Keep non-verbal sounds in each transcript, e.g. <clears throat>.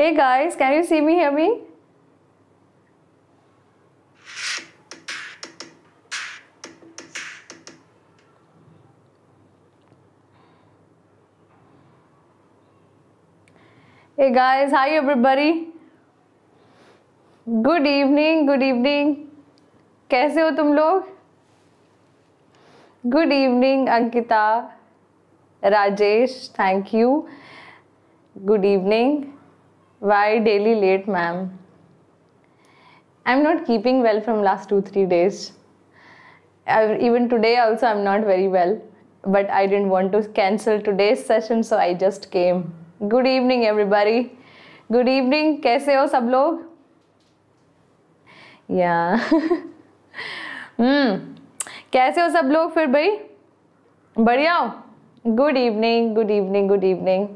Hey guys, can you see me, hear me? Hey guys, hi everybody. Good evening good evening कैसे हो तुम लोग good evening Ankita Rajesh thank you good evening why daily late ma'am I am not keeping well from last two three days even today also i'm not very well but i didn't want to cancel today's session so i just came good evening everybody good evening कैसे हो सब लोग या <laughs> हम्म कैसे हो सब लोग फिर भाई बढ़िया हो good evening good evening good evening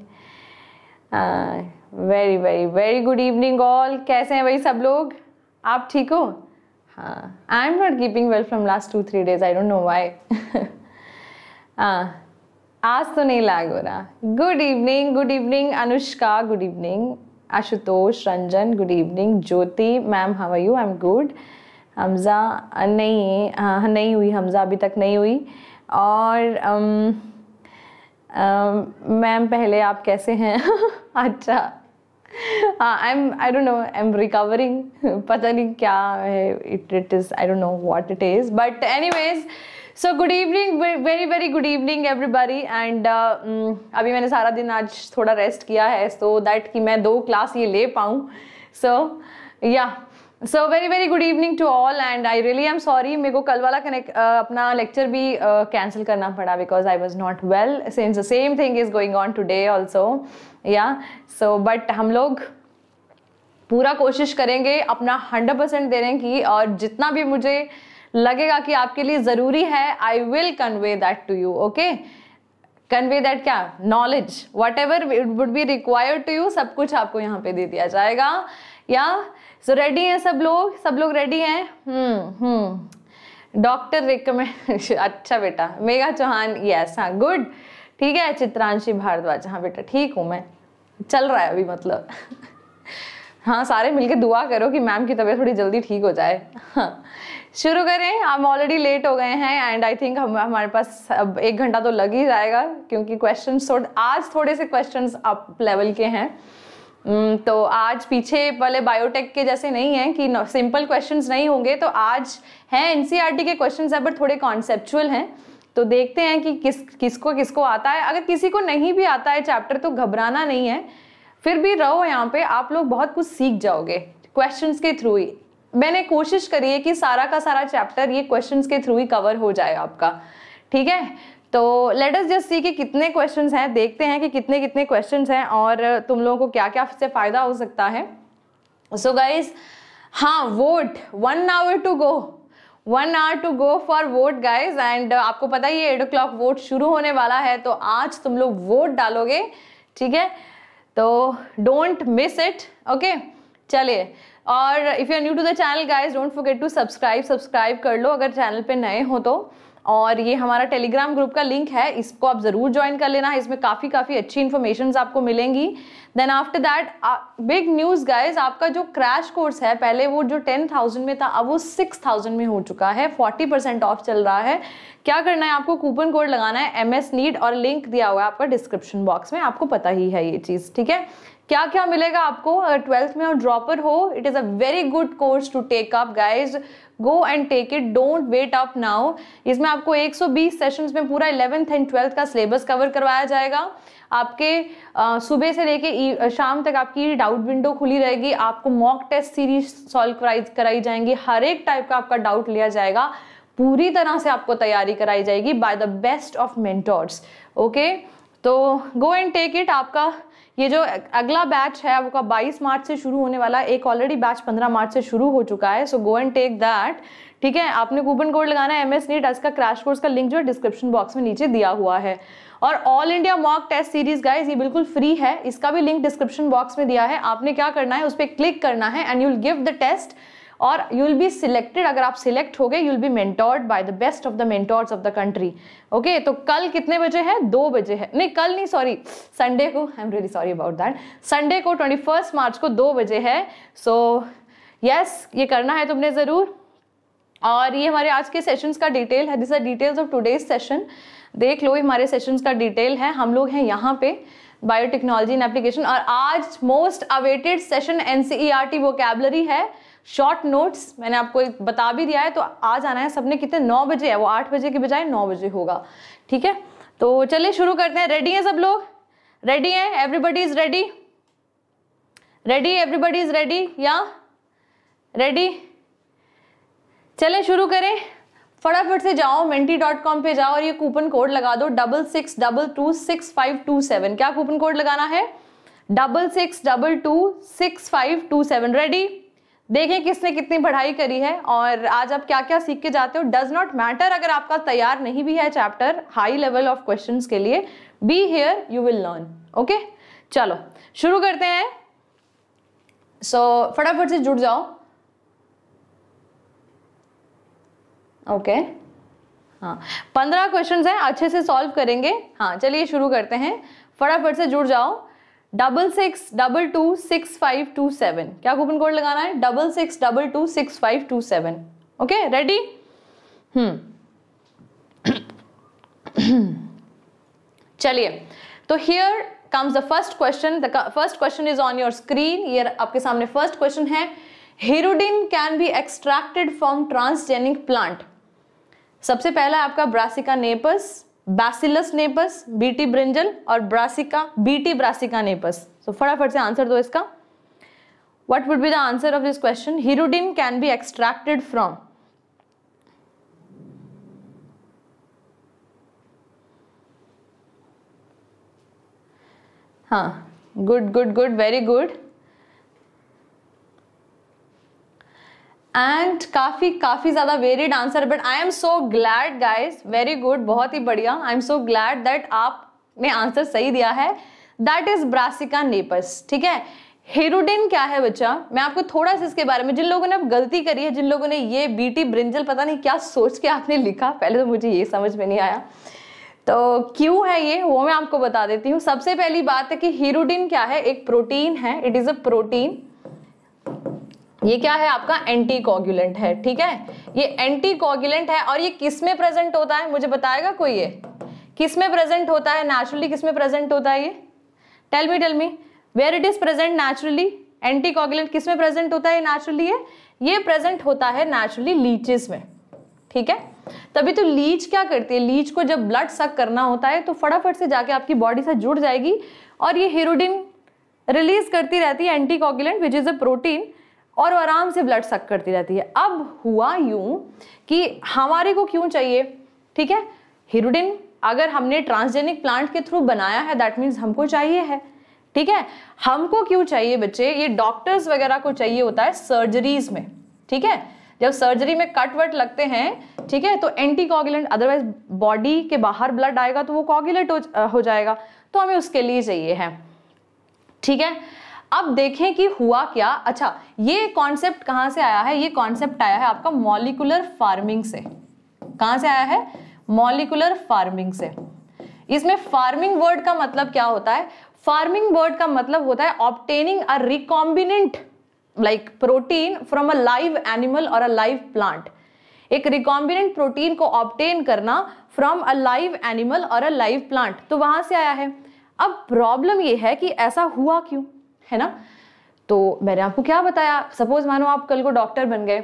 very very very good evening all कैसे हैं भाई सब लोग? आप ठीक हो? हाँ। I am not keeping well from last two three days I don't know why हाँ। आज तो नहीं लाग हो रहा। Good evening good evening Anushka good evening Ashutosh Ranjan good evening Jyoti ma'am how you I am good Hamza नहीं हाँ। नहीं हुई। हमज़ा अभी तक नहीं हुई। और मैम पहले आप कैसे हैं? <laughs> अच्छा। हाँ I am I don't know I am recovering पता नहीं क्या है it it is I don't know what it is but anyways so good evening very very good evening everybody and अभी मैंने सारा दिन आज थोड़ा रेस्ट किया है सो so दैट कि मैं दो क्लास ये ले पाऊँ. So yeah so very very good evening to all and I really am sorry मेरे को कल वाला कनेक्ट uh, अपना लेक्चर भी कैंसिल uh, करना पड़ा because I was not well since the same thing is going on today also yeah so but हम लोग पूरा कोशिश करेंगे अपना हंड्रेड परसेंट देने की और जितना भी मुझे लगेगा कि आपके लिए ज़रूरी है I will convey that to you okay convey that क्या? Knowledge whatever would be required to you सब कुछ आपको यहाँ पे दे दिया जाएगा या सो रेडी हैं सब लोग? सब लोग रेडी हैं? डॉक्टर रिकमेंड <laughs> अच्छा बेटा। मेघा चौहान यस हाँ गुड ठीक है, चित्रांशी भारद्वाज। हाँ बेटा, ठीक हूँ मैं। चल रहा है अभी मतलब। <laughs> हाँ सारे मिलके दुआ करो कि मैम की तबीयत थोड़ी जल्दी ठीक हो जाए। हाँ। शुरू करें। हम ऑलरेडी लेट हो गए हैं एंड आई थिंक हम हमारे पास अब एक घंटा तो लग ही जाएगा क्योंकि क्वेश्चन आज थोड़े से क्वेश्चंस अप लेवल के हैं। तो आज पीछे वाले बायोटेक के जैसे नहीं है कि सिंपल क्वेश्चंस नहीं होंगे तो आज हैं एनसीईआरटी के क्वेश्चंस है बट थोड़े कॉन्सेप्चुअल हैं। तो देखते हैं कि किस, किसको किसको आता है। अगर किसी को नहीं भी आता है चैप्टर तो घबराना नहीं है। फिर भी रहो यहाँ पे, आप लोग बहुत कुछ सीख जाओगे क्वेश्चंस के थ्रू ही। मैंने कोशिश करी है कि सारा का सारा चैप्टर ये क्वेश्चंस के थ्रू ही कवर हो जाए आपका। ठीक है? तो लेट अस जस्ट सी कि कितने क्वेश्चंस हैं, देखते हैं कि कितने कितने क्वेश्चंस हैं और तुम लोगों को क्या क्या से फ़ायदा हो सकता है। सो so गाइज़ हाँ vote one hour to go one hour to go for vote guys and आपको पता ही है एट ओ क्लॉक वोट शुरू होने वाला है तो आज तुम लोग वोट डालोगे, ठीक है? तो डोंट मिस इट ओके चलिए, और if you are new to the channel guys don't forget to subscribe subscribe कर लो अगर चैनल पे नए हो तो। और ये हमारा टेलीग्राम ग्रुप का लिंक है, इसको आप ज़रूर ज्वाइन कर लेना। इसमें काफ़ी काफ़ी अच्छी इन्फॉर्मेशन आपको मिलेंगी। Then after that big news guys आपका जो क्रैश कोर्स है, पहले वो जो टेन थाउज़ेंड में था, अब वो सिक्स थाउज़ेंड में हो चुका है। फोर्टी परसेंट ऑफ़ चल रहा है। क्या करना है आपको? कूपन कोड लगाना है एम एस नीड और लिंक दिया हुआ है आपका डिस्क्रिप्शन बॉक्स में। आपको पता ही है ये चीज़, ठीक है? क्या क्या मिलेगा आपको? अगर ट्वेल्थ में और ड्रॉपर हो it is a very good course to take up guys go and take it don't wait up now इसमें आपको 120 सेशंस में पूरा इलेवेंथ एंड ट्वेल्थ का सिलेबस कवर करवाया जाएगा। आपके सुबह से लेके शाम तक आपकी डाउट विंडो खुली रहेगी। आपको मॉक टेस्ट सीरीज़ सॉल्व कराई कराई जाएँगी। हर एक टाइप का आपका डाउट लिया जाएगा। पूरी तरह से आपको तैयारी कराई जाएगी by the best of mentors okay तो गो एंड टेक इट आपका ये जो अगला बैच है, वो का 22 मार्च से शुरू होने वाला एक ऑलरेडी बैच 15 मार्च से शुरू हो चुका है so go and take that ठीक है, आपने कूपन कोड लगाना है एम एस नीट का क्रैश कोर्स का लिंक जो है डिस्क्रिप्शन बॉक्स में नीचे दिया हुआ है। और all India mock test series guys ये बिल्कुल फ्री है, इसका भी लिंक डिस्क्रिप्शन बॉक्स में दिया है। आपने क्या करना है, उस पर क्लिक करना है and you'll give the test और यू विल बी सिलेक्टेड अगर आप सिलेक्ट हो गए you will be mentored by the best of the mentors of the country okay तो कल कितने बजे है? दो बजे है। नहीं कल नहीं सॉरी संडे को I am really sorry about that Sunday को ट्वेंटी फ़र्स्ट मार्च को दो बजे है। सो so, यस yes, ये करना है तुमने ज़रूर। और ये हमारे आज के सेशंस का डिटेल है। This are details of today's session देख लो हमारे सेशंस का डिटेल है। हम लोग हैं यहाँ पे बायोटेक्नोलॉजी इन एप्लीकेशन और आज most awaited session N C E R NCERT vocabulary है। शॉर्ट नोट्स मैंने आपको एक बता भी दिया है तो आज आना है सबने कितने? नौ बजे है, वो आठ बजे के बजाय नौ बजे होगा। ठीक है? तो चलिए शुरू करते हैं। रेडी हैं सब लोग? रेडी हैं? Everybody is ready ready everybody is ready या? रेडी चले शुरू करें। फटाफट से जाओ मेंटी डॉट कॉम पर जाओ और ये कूपन कोड लगा दो double six double two six five two seven क्या कूपन कोड लगाना है? Double six double two six five two seven ready देखें किसने कितनी पढ़ाई करी है और आज आप क्या क्या सीख के जाते हो। डज नॉट मैटर अगर आपका तैयार नहीं भी है chapter high level of question के लिए be here you will learn okay चलो शुरू करते हैं। सो so, फटाफट से जुड़ जाओ। Okay okay. हाँ। पंद्रह क्वेश्चन हैं अच्छे से सॉल्व करेंगे। हाँ चलिए शुरू करते हैं। फटाफट से जुड़ जाओ। Double six double two six five two seven क्या कूपन कोड लगाना है? Double six double two six five two seven okay ready हम्म चलिए तो here comes the first question the first question is on your screen ये आपके सामने first question है. Hirudin can be extracted from transgenic plant सबसे पहला आपका Brassica napus Bacillus napus BT brinjal और ब्रासिका बीटी ब्रासिका नेपस तो फटाफट से आंसर दो इसका। What would be the answer of this question hirudin can be extracted from हाँ good good good very good and काफ़ी काफ़ी ज़्यादा varied answer but I am so glad guys very good बहुत ही बढ़िया. I am so glad that आपने answer सही दिया है. दैट इज़ ब्रासिका नेपस ठीक है? हेरोडिन क्या है बच्चा? मैं आपको थोड़ा सा इसके बारे में, जिन लोगों ने अब गलती करी है, जिन लोगों ने ये बीटी ब्रिंजल पता नहीं क्या सोच के आपने लिखा, पहले तो मुझे ये समझ में नहीं आया। तो क्यों है ये? वो मैं आपको बता देती हूँ। सबसे पहली बात है कि हीरोडिन क्या है? एक प्रोटीन है. इट इज़ अ प्रोटीन ये क्या है आपका एंटी कोगुलेंट है, ठीक है? ये एंटी कोगुलेंट है और ये किसमें प्रेजेंट होता है? मुझे बताएगा कोई ये? किसमें प्रेजेंट होता है नेचुरली किसमें प्रेजेंट होता है ये? Tell me tell me where it is present naturally anticoagulant किसमें प्रेजेंट होता है नेचुरली ये? ये प्रेजेंट होता है नेचुरली लीचेस में, ठीक है? तभी तो लीच क्या करती है? लीच को जब ब्लड सक करना होता है तो फटाफट से जाके आपकी बॉडी से जुड़ जाएगी और ये हीरोडिन रिलीज़ करती रहती है anticoagulant which is a protein और वो आराम से ब्लड सक करती रहती है। अब हुआ यूँ कि हमारे को क्यों चाहिए? ठीक है? हिरोडिन अगर हमने ट्रांसजेनिक प्लांट के थ्रू बनाया है दैट मीन्स हमको चाहिए है। ठीक है? हमको क्यों चाहिए बच्चे? ये डॉक्टर्स वगैरह को चाहिए होता है सर्जरीज में। ठीक है? जब सर्जरी में कट वट लगते हैं ठीक है? तो एंटी कॉगुलेंट अदरवाइज़ बॉडी के बाहर ब्लड आएगा तो वो कॉगुलेट हो, हो जाएगा। तो हमें उसके लिए चाहिए है। ठीक है? अब देखें कि हुआ क्या। अच्छा ये कॉन्सेप्ट कहाँ से आया है? ये कॉन्सेप्ट आया है आपका मॉलिकुलर फ़ार्मिंग से। कहाँ से आया है? मॉलिकुलर फ़ार्मिंग से। इसमें फ़ार्मिंग वर्ड का मतलब क्या होता है? फ़ार्मिंग वर्ड का मतलब होता है obtaining a recombinant like protein from a live animal और अ लाइव प्लांट एक रिकॉम्बिनेंट प्रोटीन को ऑप्टेन करना फ्रॉम अ लाइव एनिमल और अ लाइव प्लांट तो वहाँ से आया है। अब प्रॉब्लम यह है कि ऐसा हुआ क्यों? है ना? तो मैंने आपको क्या बताया? सपोज़ मानो आप कल को डॉक्टर बन गए,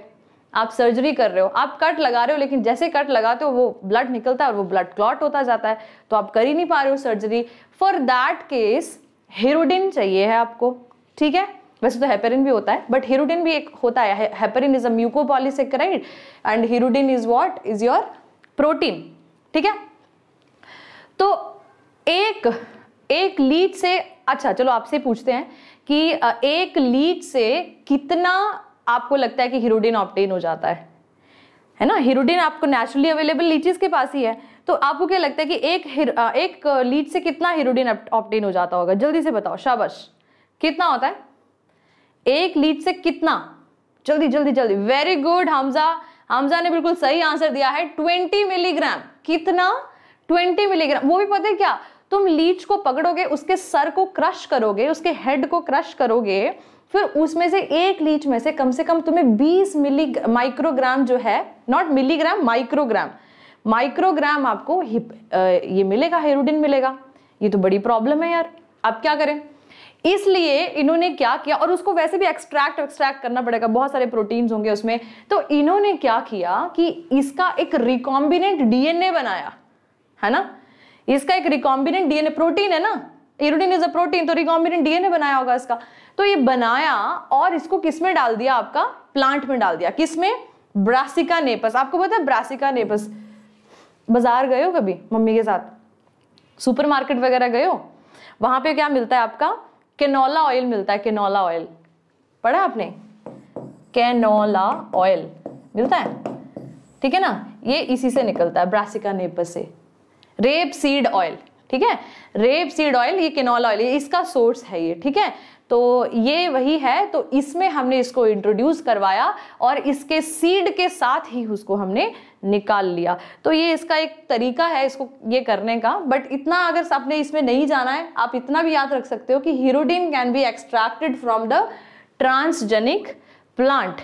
आप सर्जरी कर रहे हो, आप कट लगा रहे हो, लेकिन जैसे कट लगाते हो, वो ब्लड निकलता है और वो ब्लड क्लॉट होता जाता है। तो आप कर ही नहीं पा रहे हो surgery for that case hirudin चाहिए है आपको, ठीक है? वैसे तो हेपेरिन भी होता है बट हीरोडिन भी एक होता है। Heparin is a mucopolysaccharide and hirudin is what is your protein ठीक है? तो एक एक लीड से अच्छा चलो आपसे पूछते हैं। कि एक लीड से कितना आपको लगता है कि हीरोडिन ऑप्टेन हो जाता है? है ना? हीरोडिन आपको नेचुरली अवेलेबल लीचीज के पास ही है। तो आपको क्या लगता है कि एक एक लीड से कितना हीरोडिन ऑप्टेन हो जाता होगा? जल्दी से बताओ, शाबाश। कितना होता है? एक लीड से कितना? जल्दी जल्दी जल्दी। Very good Hamza. हमजा ने बिल्कुल सही आंसर दिया है। Twenty milligram. कितना? Twenty milligram. वो भी पता है क्या? तुम लीच को पकड़ोगे उसके सर को क्रश करोगे उसके हेड को क्रश करोगे फिर उसमें से एक लीच में से कम से कम तुम्हें 20 मिली माइक्रोग्राम जो है नॉट मिलीग्राम माइक्रोग्राम माइक्रोग्राम आपको हिप, ये मिलेगा हेरोडिन मिलेगा। ये तो बड़ी प्रॉब्लम है यार। अब क्या करें? इसलिए इन्होंने क्या किया और उसको वैसे भी एक्सट्रैक्ट एक्सट्रैक्ट करना पड़ेगा बहुत सारे प्रोटीन्स होंगे उसमें। तो इन्होंने क्या किया कि इसका एक रिकॉम्बिनेंट डीएनए बनाया है ना? इसका एक रिकॉम्बिनेंट डीएनए प्रोटीन है ना? इरोडिन इज़ अ प्रोटीन तो रिकॉम्बिनेंट डीएनए बनाया होगा इसका। तो ये बनाया और इसको किसमें डाल दिया आपका? प्लांट में डाल दिया। किसमें ब्रासिका नेपस आपको पता है ब्रासिका नेपस बाज़ार गए हो कभी मम्मी के साथ? सुपरमार्केट वगैरह गए हो? वहाँ पे क्या मिलता है आपका? केनोला ऑयल मिलता है केनोला ऑयल पढ़ा आपने? कैनोला ऑयल मिलता है? ठीक है ना? ये इसी से निकलता है ब्रासिका नेपस से। रेप सीड ऑयल, ठीक है? रेप सीड ऑयल, ये केनोला ऑयल इसका सोर्स है ये, ठीक है? तो ये वही है तो इसमें हमने इसको इंट्रोड्यूस करवाया और इसके सीड के साथ ही उसको हमने निकाल लिया। तो ये इसका एक तरीका है इसको, ये करने का बट इतना अगर आपने इसमें नहीं जाना है, आप इतना भी याद रख सकते हो कि hirudin can be extracted from the transgenic plant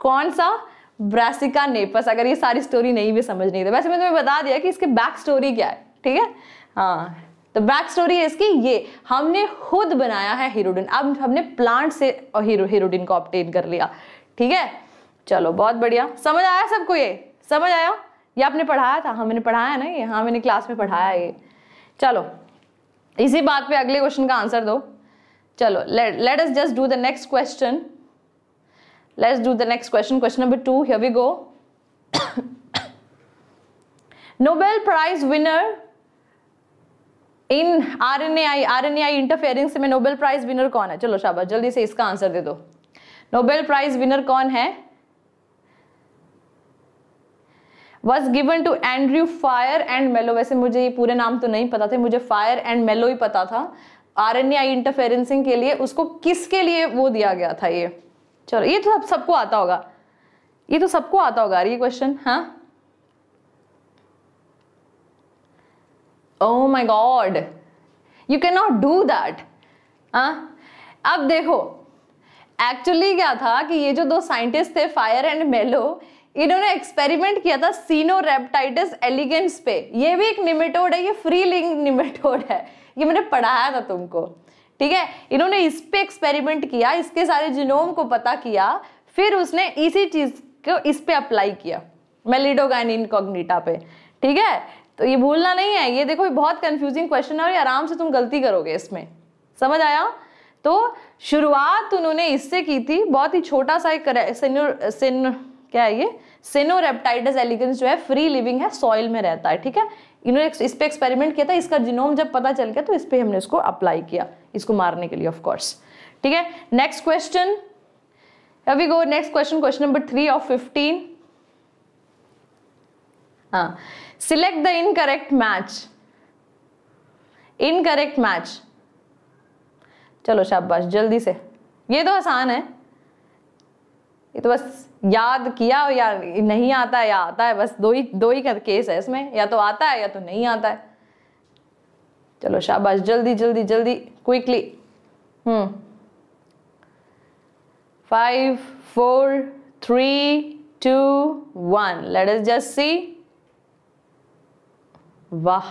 कौन सा? ब्रासिका नेपस, अगर ये सारी स्टोरी नहीं भी समझ नहीं थी वैसे मैंने तुम्हें बता दिया कि इसकी बैक स्टोरी क्या है, ठीक है? हाँ तो बैक स्टोरी है इसकी ये, हमने खुद बनाया है हीरोडिन। अब हमने प्लांट से हीरो, हीरोडिन को ऑप्टेन कर लिया, ठीक है? चलो, बहुत बढ़िया। समझ आया सबको ये? समझ आया? ये आपने पढ़ाया था? हाँ मैंने पढ़ाया ना ये। हाँ मैंने क्लास में पढ़ाया ये। चलो, इसी बात पे अगले क्वेश्चन का आंसर दो। चलो let us just do the next question let's do the next question question number two here we go Nobel prize winner in R N I R N I interfering में Nobel prize winner कौन है? चलो शाबाश, जल्दी से इसका answer दे दो। Nobel prize winner कौन है? Was given to Andrew Fire and Mello वैसे मुझे ये पूरे नाम तो नहीं पता थे, मुझे फायर एंड मेलो ही पता था। आर एन ए आई इंटरफेरेंसिंग के लिए उसको किसके लिए वो दिया गया था ये? चलो, ये तो सब, सबको आता होगा। ये तो सबको आता होगा ये क्वेश्चन हाँ? ओ my God you can not do that अब देखो एक्चुअली क्या था कि ये जो दो साइंटिस्ट थे फायर एंड मेलो इन्होंने एक्सपेरिमेंट किया था सीनो रेप्टाइटिस एलिगेंस पे। ये भी एक निमेटोड है, ये फ्री लिंग निमेटोड है। ये मैंने पढ़ाया था तुमको। ठीक है? इन्होंने इस पे एक्सपेरिमेंट किया, इसके सारे जिनोम को पता किया, फिर उसने इसी चीज़ को इस पे अप्लाई किया मेलिडोगाइन इनकॉग्निटा पे। ठीक है? तो ये भूलना नहीं है, ये देखो, ये बहुत कंफ्यूजिंग क्वेश्चन है और आराम से तुम गलती करोगे इसमें। समझ आया? तो शुरुआत उन्होंने इससे की थी, बहुत ही छोटा सा एक सिन क्या है ये? सिनोरेप्टाइडस एलिगेंस जो है फ्री लिविंग है सॉइल में रहता है, ठीक है? इन्होंने इस पर एक्सपेरिमेंट किया था, इसका जिनोम जब पता चल गया तो इस पर हमने इसको अप्लाई किया। इसको मारने के लिए ऑफ़ कोर्स ठीक है? नेक्स्ट क्वेश्चन अभी go next question question number three of fifteen हाँ. Select the incorrect match incorrect match चलो शाबाश, जल्दी से. ये तो आसान है. ये तो बस याद किया या नहीं आता है या आता है, बस दो ही दो ही केस है इसमें. या तो आता है, या तो नहीं आता है. चलो शाबाश जल्दी जल्दी जल्दी quickly hmm. Five four three two one let us just see वाह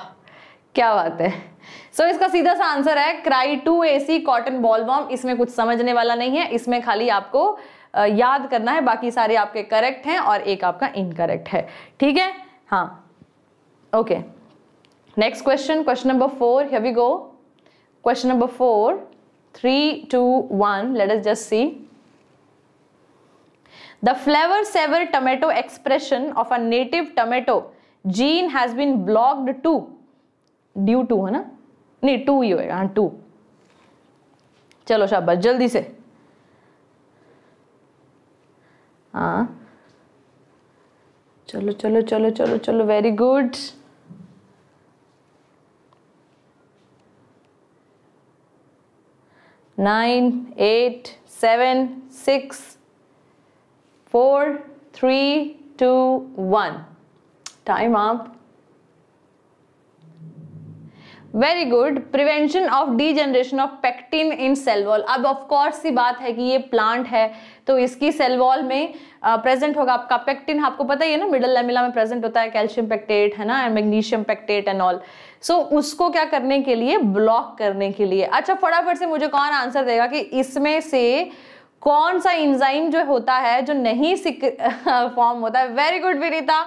क्या बात है। सो so, इसका सीधा सा आंसर है cry to AC cotton ball warm इसमें कुछ समझने वाला नहीं है। इसमें खाली आपको याद करना है। बाकी सारे आपके करेक्ट हैं और एक आपका इनकरेक्ट है। ठीक है? हाँ. Okay next question question number four here we go question number four three two one let us just see the flavour savour tomato expression of a native tomato gene has been blocked to due to है ना? नहीं to ही होएगा हाँ to चलो शाबाश, जल्दी से. हाँ. चलो चलो चलो चलो चलो very good Nine, eight, seven, six, four, three, two, one. Time up. Very good prevention of degeneration of pectin in cell wall अब ऑफकोर्स सी बात है कि ये प्लांट है तो इसकी सेल वॉल में प्रेजेंट होगा आपका पेक्टिन आपको पता ही है ना मिडल लेमिला में प्रेजेंट होता है कैल्शियम पेक्टेट है ना and magnesium pectate and all so उसको क्या करने के लिए? ब्लॉक करने के लिए. अच्छा फटाफट से मुझे कौन आंसर देगा कि इसमें से कौन सा इंजाइम जो होता है, जो नहीं फॉर्म <laughs> होता है? Very good Vinita.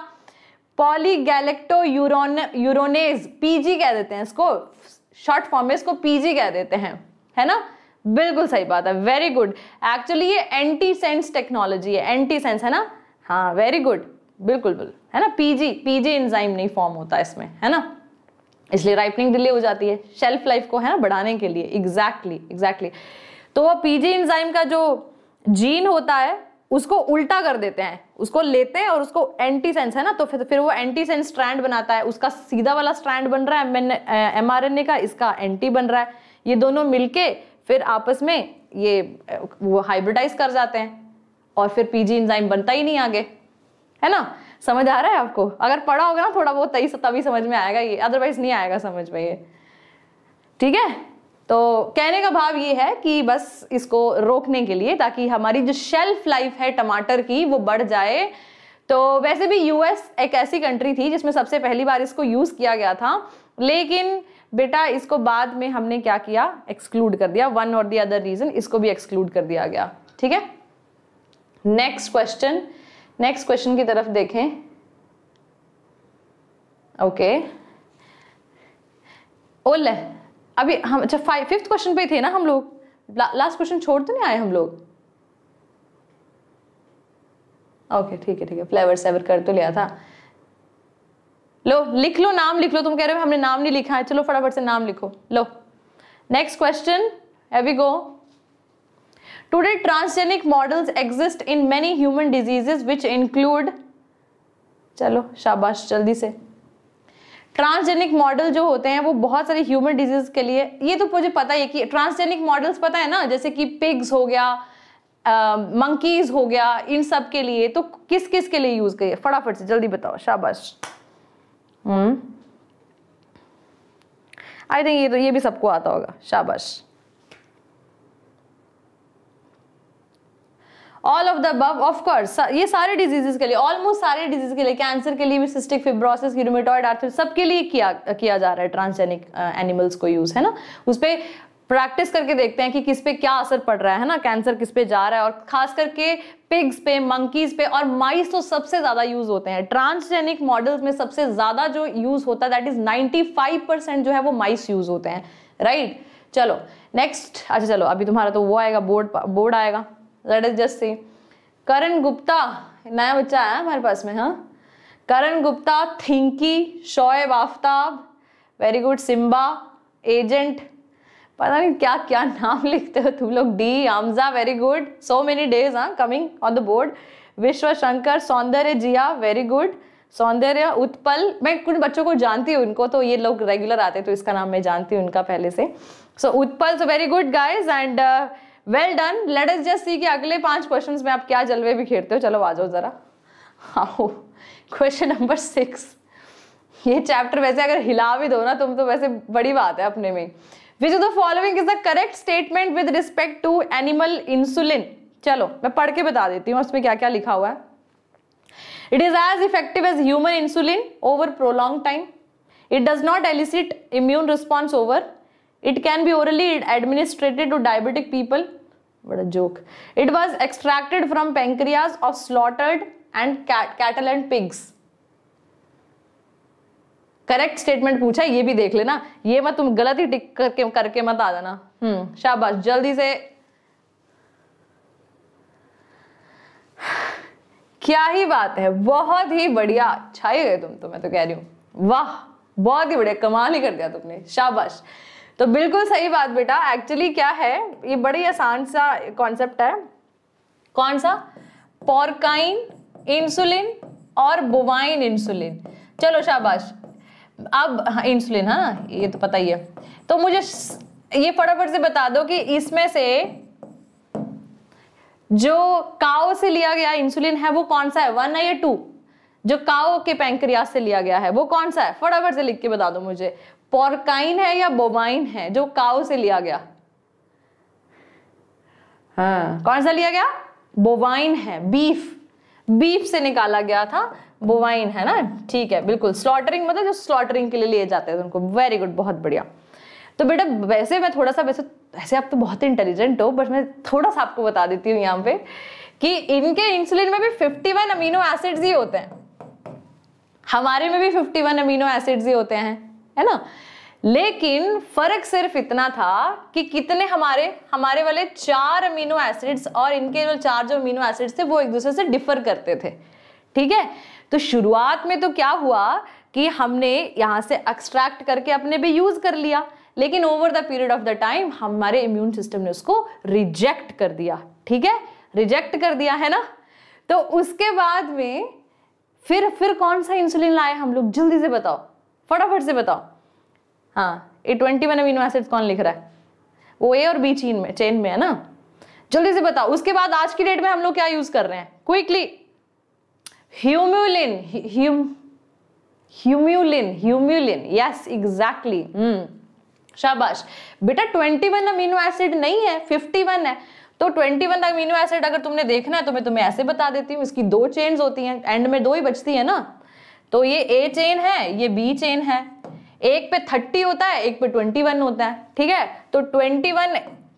Polygalacturonase PG कह देते हैं इसको शॉर्ट फॉर्म में इसको पीजी कह देते हैं है ना? बिल्कुल सही बात है वेरी गुड एक्चुअली ये एंटी सेंस टेक्नोलॉजी है एंटी सेंस है ना? हाँ वेरी गुड बिल्कुल बिल्कुल है ना? पीजी पीजी इंजाइम नहीं फॉर्म होता इसमें है ना? इसलिए राइपनिंग डिले हो जाती है शेल्फ लाइफ को है ना? बढ़ाने के लिए एग्जैक्टली exactly, एग्जैक्टली exactly. तो वो पीजी इंजाइम का जो जीन होता है उसको उल्टा कर देते हैं। उसको लेते हैं और उसको एंटी सेंस है ना? तो फिर फिर वो एंटी सेंस स्ट्रैंड बनाता है। उसका सीधा वाला स्ट्रैंड बन रहा है, एम आर एन, ए का, इसका एंटी बन रहा है। ये दोनों मिलके फिर आपस में ये, वो हाइब्रिडाइज कर जाते हैं और फिर पीजी इंजाइम बनता ही नहीं आगे। है ना? समझ आ रहा है आपको? अगर पढ़ा होगा ना थोड़ा बहुत, तभी तभी समझ में आएगा ये। अदरवाइज़ नहीं आएगा समझ में ये। ठीक है? तो कहने का भाव ये है कि बस इसको रोकने के लिए ताकि हमारी जो शेल्फ लाइफ है टमाटर की, वो बढ़ जाए। तो वैसे भी यूएस एक ऐसी कंट्री थी जिसमें सबसे पहली बार इसको यूज़ किया गया था। लेकिन बेटा, इसको बाद में हमने क्या किया? एक्सक्लूड कर दिया। वन और दी अदर रीजन इसको भी एक्सक्लूड कर दिया गया। ठीक है? नेक्स्ट क्वेश्चन नेक्स्ट क्वेश्चन की तरफ़ देखें। ओके ओले अभी हम अच्छा फाइव फिफ्थ क्वेश्चन पे थे ना हम लोग? ला, लास्ट क्वेश्चन छोड़ तो नहीं आए हम लोग? ओके ठीक है ठीक है। फ्लेवर सेवर कर तो लिया था। लो लिख लो नाम लिख लो। तुम कह रहे हो हमने नाम नहीं लिखा है। चलो फटाफट से नाम लिखो। लो। Next question here we go Today, transgenic models exist in many human diseases which include चलो शाबाश जल्दी से। ट्रांसजेनिक मॉडल जो होते हैं वो बहुत सारे ह्यूमन डिज़ीज़ के लिए, ये तो मुझे पता है कि ट्रांसजेनिक मॉडल्स पता है ना, जैसे कि पिग्स हो गया मंकीज हो गया, इन सब के लिए तो किस किस के लिए यूज़ करिए फटाफट से, जल्दी बताओ, शाबाश। हम्म। आई थिंक ये तो ये भी सबको आता होगा, शाबाश। All of the above of course ये सारे डिजीजेस के लिए ऑलमोस्ट सारे डिज़ीज़ के लिए कैंसर के लिए भी सिस्टिक फिब्रोसिस यूरोमेटॉइड आर्थराइटिस सबके लिए किया किया जा रहा है ट्रांसजेनिक एनिमल्स को यूज़ है ना? उस पर प्रैक्टिस करके देखते हैं कि किस पे क्या असर पड़ रहा है ना? कैंसर किस पे जा रहा है? और खास करके पिग्स पे मंकीज पे और माइस तो सबसे ज़्यादा यूज़ होते हैं। ट्रांसजेनिक मॉडल्स में सबसे ज़्यादा जो यूज़ होता है दैट इज़ 95 परसेंट जो है वो माइस यूज़ होते हैं राइट right? चलो नेक्स्ट अच्छा चलो, अभी तुम्हारा तो वो आएगा बोर्ड बोर्ड आएगा। सी करण गुप्ता नया बच्चा आया हमारे पास में हाँ? Karan Gupta थिंकी Shoaib Aftab very good Simba agent पता नहीं क्या क्या नाम <laughs> लिखते हो तुम लोग? डी Aamja very good so many days हाँ coming on the board Vishwa Shankar Saundarya Jiya very good सौंदर्य उत्पल मैं कुछ बच्चों को जानती हूँ उनको तो ये लोग रेगुलर आते तो इसका नाम मैं जानती हूँ उनका पहले से। So so, Utpal so very good guys and well done let us just see कि अगले पाँच क्वेश्चंस में आप क्या जलवे भी खेलते हो। चलो आ जाओ जरा। आओ। क्वेश्चन नंबर सिक्स ये चैप्टर वैसे अगर हिला भी दो ना, तुम तो वैसे बड़ी बात है अपने में। Which the following is the correct statement with respect to animal insulin चलो, मैं पढ़ के बता देती हूँ, उसमें क्या क्या लिखा हुआ है। It is as effective as human insulin over prolong time it does not elicit immune response over it can be orally administered to diabetic people बड़ा joke it was extracted from pancreas of slaughtered and cattle and pigs correct statement पूछा, ये भी देख लेना। ये मत तुम गलत ही टिक करके करके मत आ जाना। हम्म शाबाश, जल्दी से। क्या ही बात है, बहुत ही बढ़िया। छाई गए तुम तो मैं तो कह रही हूँ। वाह, बहुत ही बढ़िया, कमाल ही कर दिया तुमने। शाबाश। तो बिल्कुल सही बात बेटा। एक्चुअली क्या है, ये बड़ी आसान सा कॉन्सेप्ट है। कौन सा? पॉर्काइन इंसुलिन और बोवाइन इंसुलिन चलो शाबाश। अब हाँ इंसुलिन हाँ ये तो पता ही है। तो मुझे ये फटाफट से बता दो कि इसमें से जो काओ से लिया गया इंसुलिन है, वो कौन सा है? वन है या टू जो काओ के पैंक्रियास से लिया गया है, वो कौन सा है? फटाफट से लिख के बता दो मुझे। पोरकाइन है या बोवाइन है? जो काउ से लिया गया। हाँ। कौन सा लिया गया? बोवाइन है बीफ बीफ से निकाला गया था बोवाइन है ना? ठीक है बिल्कुल। स्लॉटरिंग मतलब जो स्लॉटरिंग के लिए लिए जाते हैं उनको। वेरी गुड बहुत बढ़िया। तो बेटा वैसे मैं थोड़ा सा वैसे ऐसे आप तो बहुत इंटेलिजेंट हो बट मैं थोड़ा सा आपको बता देती हूँ यहाँ पे कि इनके इंसुलिन में भी 51 अमीनो एसिड्स ही होते हैं। हमारे में भी 51 अमीनो एसिड्स ही होते हैं। है ना? लेकिन फ़र्क सिर्फ़ इतना था कि कितने हमारे हमारे वाले चार अमीनो एसिड्स और इनके जो चार जो अमीनो एसिड्स थे, वो एक दूसरे से डिफर करते थे। ठीक है? तो शुरुआत में तो क्या हुआ कि हमने यहाँ से एक्सट्रैक्ट करके अपने भी यूज़ कर लिया, लेकिन over the period of the time हमारे इम्यून सिस्टम ने उसको रिजेक्ट कर दिया। ठीक है? रिजेक्ट कर दिया, है ना? तो उसके बाद में फिर फिर कौन सा इंसुलिन लाए हम लोग? जल्दी से बताओ। फटाफट से बताओ। हाँ A twenty one amino acids कौन लिख रहा है? वो ए और बी चीन में चेन में है ना? जल्दी से बताओ, उसके बाद आज की डेट में हम लोग क्या यूज़ कर रहे हैं? Quickly Humulin Humulin Humulin yes exactly शाबाश। बेटा 21 अमीनो एसिड नहीं है 51 है। तो 21 अमीनो एसिड अगर तुमने देखना है तो मैं तुम्हें ऐसे बता देती हूँ, इसकी दो चेन्स होती हैं एंड में दो ही बचती है ना? तो ये ए चेन है, ये बी चेन है। एक पे 30 होता है, एक पे 21 होता है, ठीक है? तो 21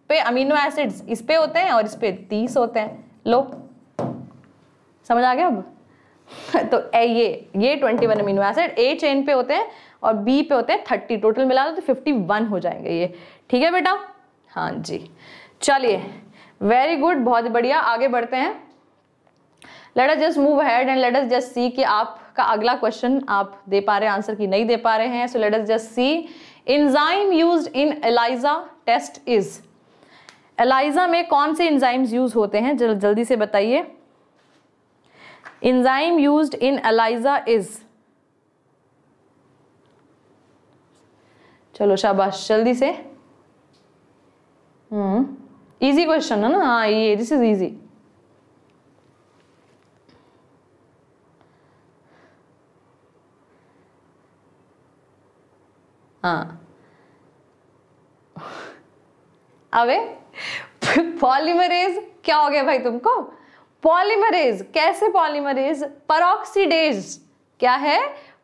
पे अमीनो एसिड्स इस पे होते हैं और इस पे 30 होते हैं। लो, समझ आ गया अब? <laughs> तो ए, ये ये 21 अमीनो एसिड ए चेन पे होते हैं और बी पे होते हैं थर्टी टोटल मिला दो तो फिफ्टी वन हो जाएँगे ये। ठीक है बेटा? हाँ जी। चलिए वेरी गुड बहुत बढ़िया। आगे बढ़ते हैं। Let us just move ahead and let us just see कि आपका अगला क्वेश्चन आप दे पा रहे हैं आंसर की नहीं दे पा रहे हैं so let us just see enzyme used in ELISA test is ELISA में कौन से इंजाइम्स यूज़ होते हैं? जल, जल्दी से बताइए. Enzyme used in ELISA is चलो शाबाश जल्दी से. हम्म इजी क्वेश्चन है ना? हाँ ये दिस इज़ इजी हाँ। अबे पॉलीमरेज क्या हो गया भाई तुमको? पॉलीमरेज कैसे पॉलीमरेज परोक्सीडेज क्या है?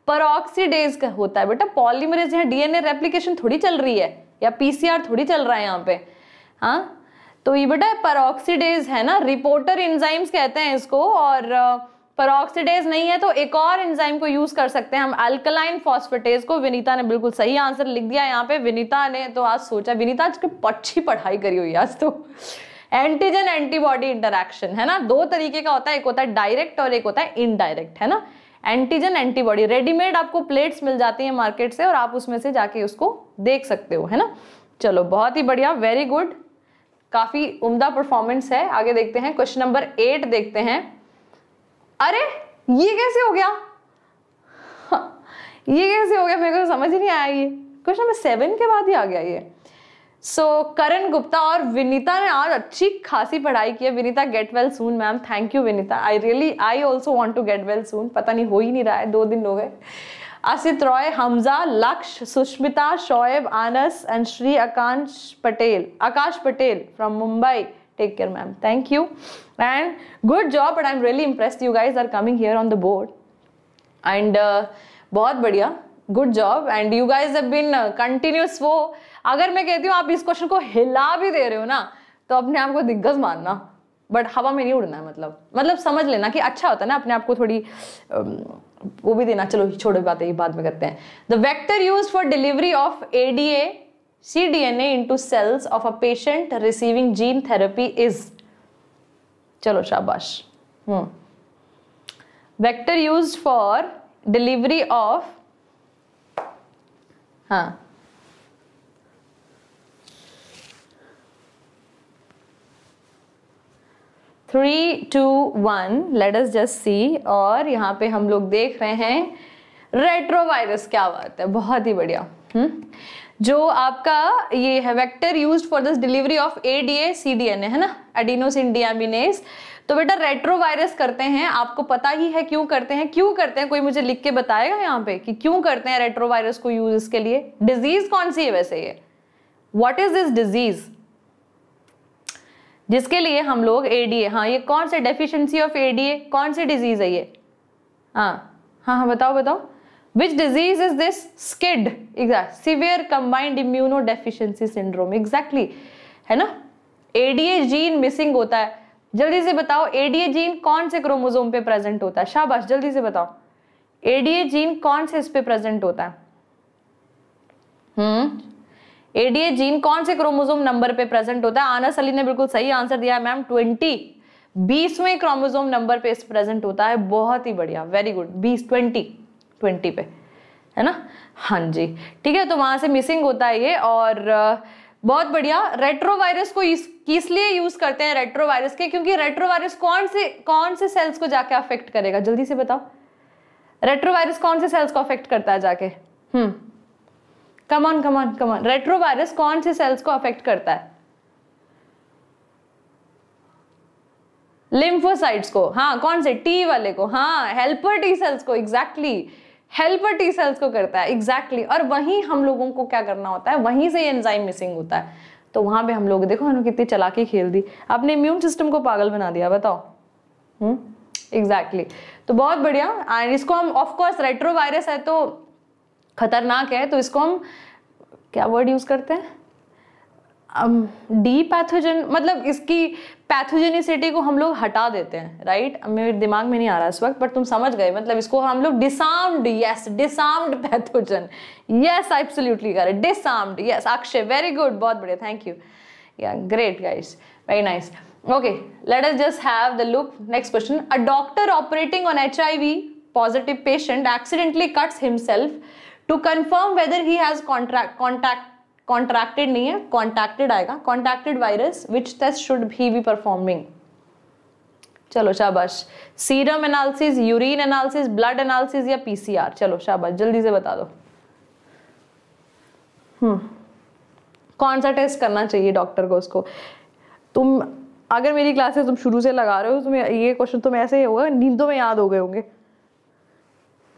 परोक्सीडेज का होता है बेटा। पॉलीमरेज यहाँ डीएनए रेप्लिकेशन थोड़ी चल रही है, या पीसीआर थोड़ी चल रहा है यहाँ पे। हाँ? तो ये बेटा परोक्सीडेज है ना? रिपोर्टर इंजाइम्स कहते हैं इसको, और परोक्सीडेज नहीं है तो एक और एंजाइम को यूज़ कर सकते हैं हम अल्कलाइन फॉस्फेटेज को। विनीता ने बिल्कुल सही आंसर लिख दिया यहाँ पे। विनीता ने तो आज सोचा, विनीता आज अच्छी पढ़ाई करी हुई आज तो। एंटीजन एंटीबॉडी इंटरक्शन है ना? दो तरीके का होता है, एक होता है डायरेक्ट और एक होता है इनडायरेक्ट है ना? एंटीजन एंटीबॉडी रेडीमेड आपको प्लेट्स मिल जाती हैं मार्केट से और आप उसमें से जाके उसको देख सकते हो, है ना? चलो, बहुत ही बढ़िया वेरी गुड काफ़ी उम्दा परफॉर्मेंस है। आगे देखते हैं क्वेश्चन नंबर एट देखते हैं। अरे ये कैसे हो गया? ये कैसे हो गया? मेरे को तो समझ ही नहीं आया ये। क्वेश्चन नंबर सेवन के बाद ही आ गया ये। सो so, करण गुप्ता और विनीता ने आज अच्छी खासी पढ़ाई की है। Vinita get well soon ma'am thank you Vinita. I really I also want to get well soon पता नहीं हो ही नहीं रहा है। दो दिन हो गए। Asit Roy Hamza Lakshya Sushmita Shoaib Anas and Shri Akash Patel. Akash Patel from Mumbai take care ma'am thank you and good job but I am really impress you guys are coming here on the board and बहुत बढ़िया good job and you guys have been continuous वो, अगर मैं कहती हूँ आप इस question को हिला भी दे रहे हो ना तो अपने आप को दिग्गज मानना। बट हवा में नहीं उड़ना है मतलब। मतलब समझ लेना कि अच्छा होता है ना अपने आप को थोड़ी वो भी देना। चलो, छोड़ो बात है बाद में करते हैं। The vector use for delivery of A D A C D N A into cells of a patient receiving gene therapy is चलो शाबाश। Vector use for delivery of हाँ। Three two one let us just see और यहाँ पे हम लोग देख रहे हैं रेट्रोवायरस क्या बात है, बहुत ही बढ़िया। हम्म? जो आपका ये है vector used for this delivery of ADA A है ना? एडिनोसिन डियामिनेज तो बेटा रेट्रोवायरस करते हैं। आपको पता ही है क्यों करते हैं। क्यों करते हैं? कोई मुझे लिख के बताएगा यहाँ पे कि क्यों करते हैं रेट्रोवायरस को यूज़ इसके लिए? डिज़ीज़ कौन सी है वैसे ये? व्हाट इज़ दिस डिज़ीज़ जिसके लिए हम लोग एडीए हाँ ये कौन से डेफिशिएंसी ऑफ़ एडीए कौन सी डिज़ीज़ है ये? हाँ हाँ हाँ बताओ बताओ। Disease is this SCID exact severe combined immunodeficiency syndrome exactly है ना? एडीए जीन मिसिंग होता है. जल्दी से बताओ एडीए जीन कौन से क्रोमोजोम पे प्रेजेंट होता है? शाबाश, जल्दी से बताओ. एडीए जीन कौन से इस पे प्रेजेंट होता है? हम्म? एडीए जीन कौन से क्रोमोजोम नंबर पे प्रेजेंट होता है? आनस अली ने बिल्कुल सही आंसर दिया है मैम ट्वेंटी बीसवें क्रोमोजोम नंबर पे इस प्रेजेंट होता है. बहुत ही बढ़िया. वेरी गुड बीस ट्वेंटी ट्वेंटी पे, है ना? हाँ जी। ठीक है तो वहाँ से मिसिंग होता है ये और बहुत बढ़िया। रेट्रोवायरस को इस, किस लिए यूज़ करते हैं रेट्रोवायरस के? क्योंकि रेट्रोवायरस कौन से कौन से सेल्स को जाके अफेक्ट करेगा? जल्दी से बताओ। रेट्रोवायरस कौन से सेल्स को अफेक्ट करता है जाके? हम्म। Come on come on come on retrovirus कौन से सेल्स को अफेक्ट करता है? लिम्फोसाइट्स को। हाँ कौन से? टी वाले को। हाँ हेल्पर टी सेल्स को एग्जैक्टली हेल्पर टी सेल्स को करता है एग्जैक्टली exactly. और वहीं हम लोगों को क्या करना होता है? वहीं से एंजाइम मिसिंग होता है। तो वहाँ पे हम लोग देखो उन्होंने कितनी चलाकी खेल दी। अपने इम्यून सिस्टम को पागल बना दिया बताओ। हम्म? एग्जैक्टली तो बहुत बढ़िया। एंड इसको हम ऑफ़ कोर्स रेट्रोवायरस है तो खतरनाक है। तो इसको हम क्या वर्ड यूज़ करते हैं? डी um, पैथोजन मतलब इसकी पैथोजेनिसिटी को हम लोग हटा देते हैं राइट मेरे दिमाग में नहीं आ रहा इस वक्त बट तुम समझ गए मतलब इसको हम लोग disarmed yes disarmed pathogen. Yes absolutely कर disarmed yes Akshay very good बहुत बढ़िया thank you yeah great guys very nice okay let us just have the look next question a doctor operating on HIV positive patient accidentally cuts himself to confirm whether he has contract contact contracted नहीं है contacted आएगा। Contacted virus which test should भी be performing चलो शाबाश। Serum analysis urine analysis blood analysis या PCR चलो शाबाश, जल्दी से बता दो। हम्म। कौन सा टेस्ट करना चाहिए डॉक्टर को उसको? तुम, अगर मेरी क्लासेस तुम शुरू से लगा रहे हो, तुम्हें ये क्वेश्चन तुम्हें ऐसे ही होगा, नींदों में याद हो गए होंगे।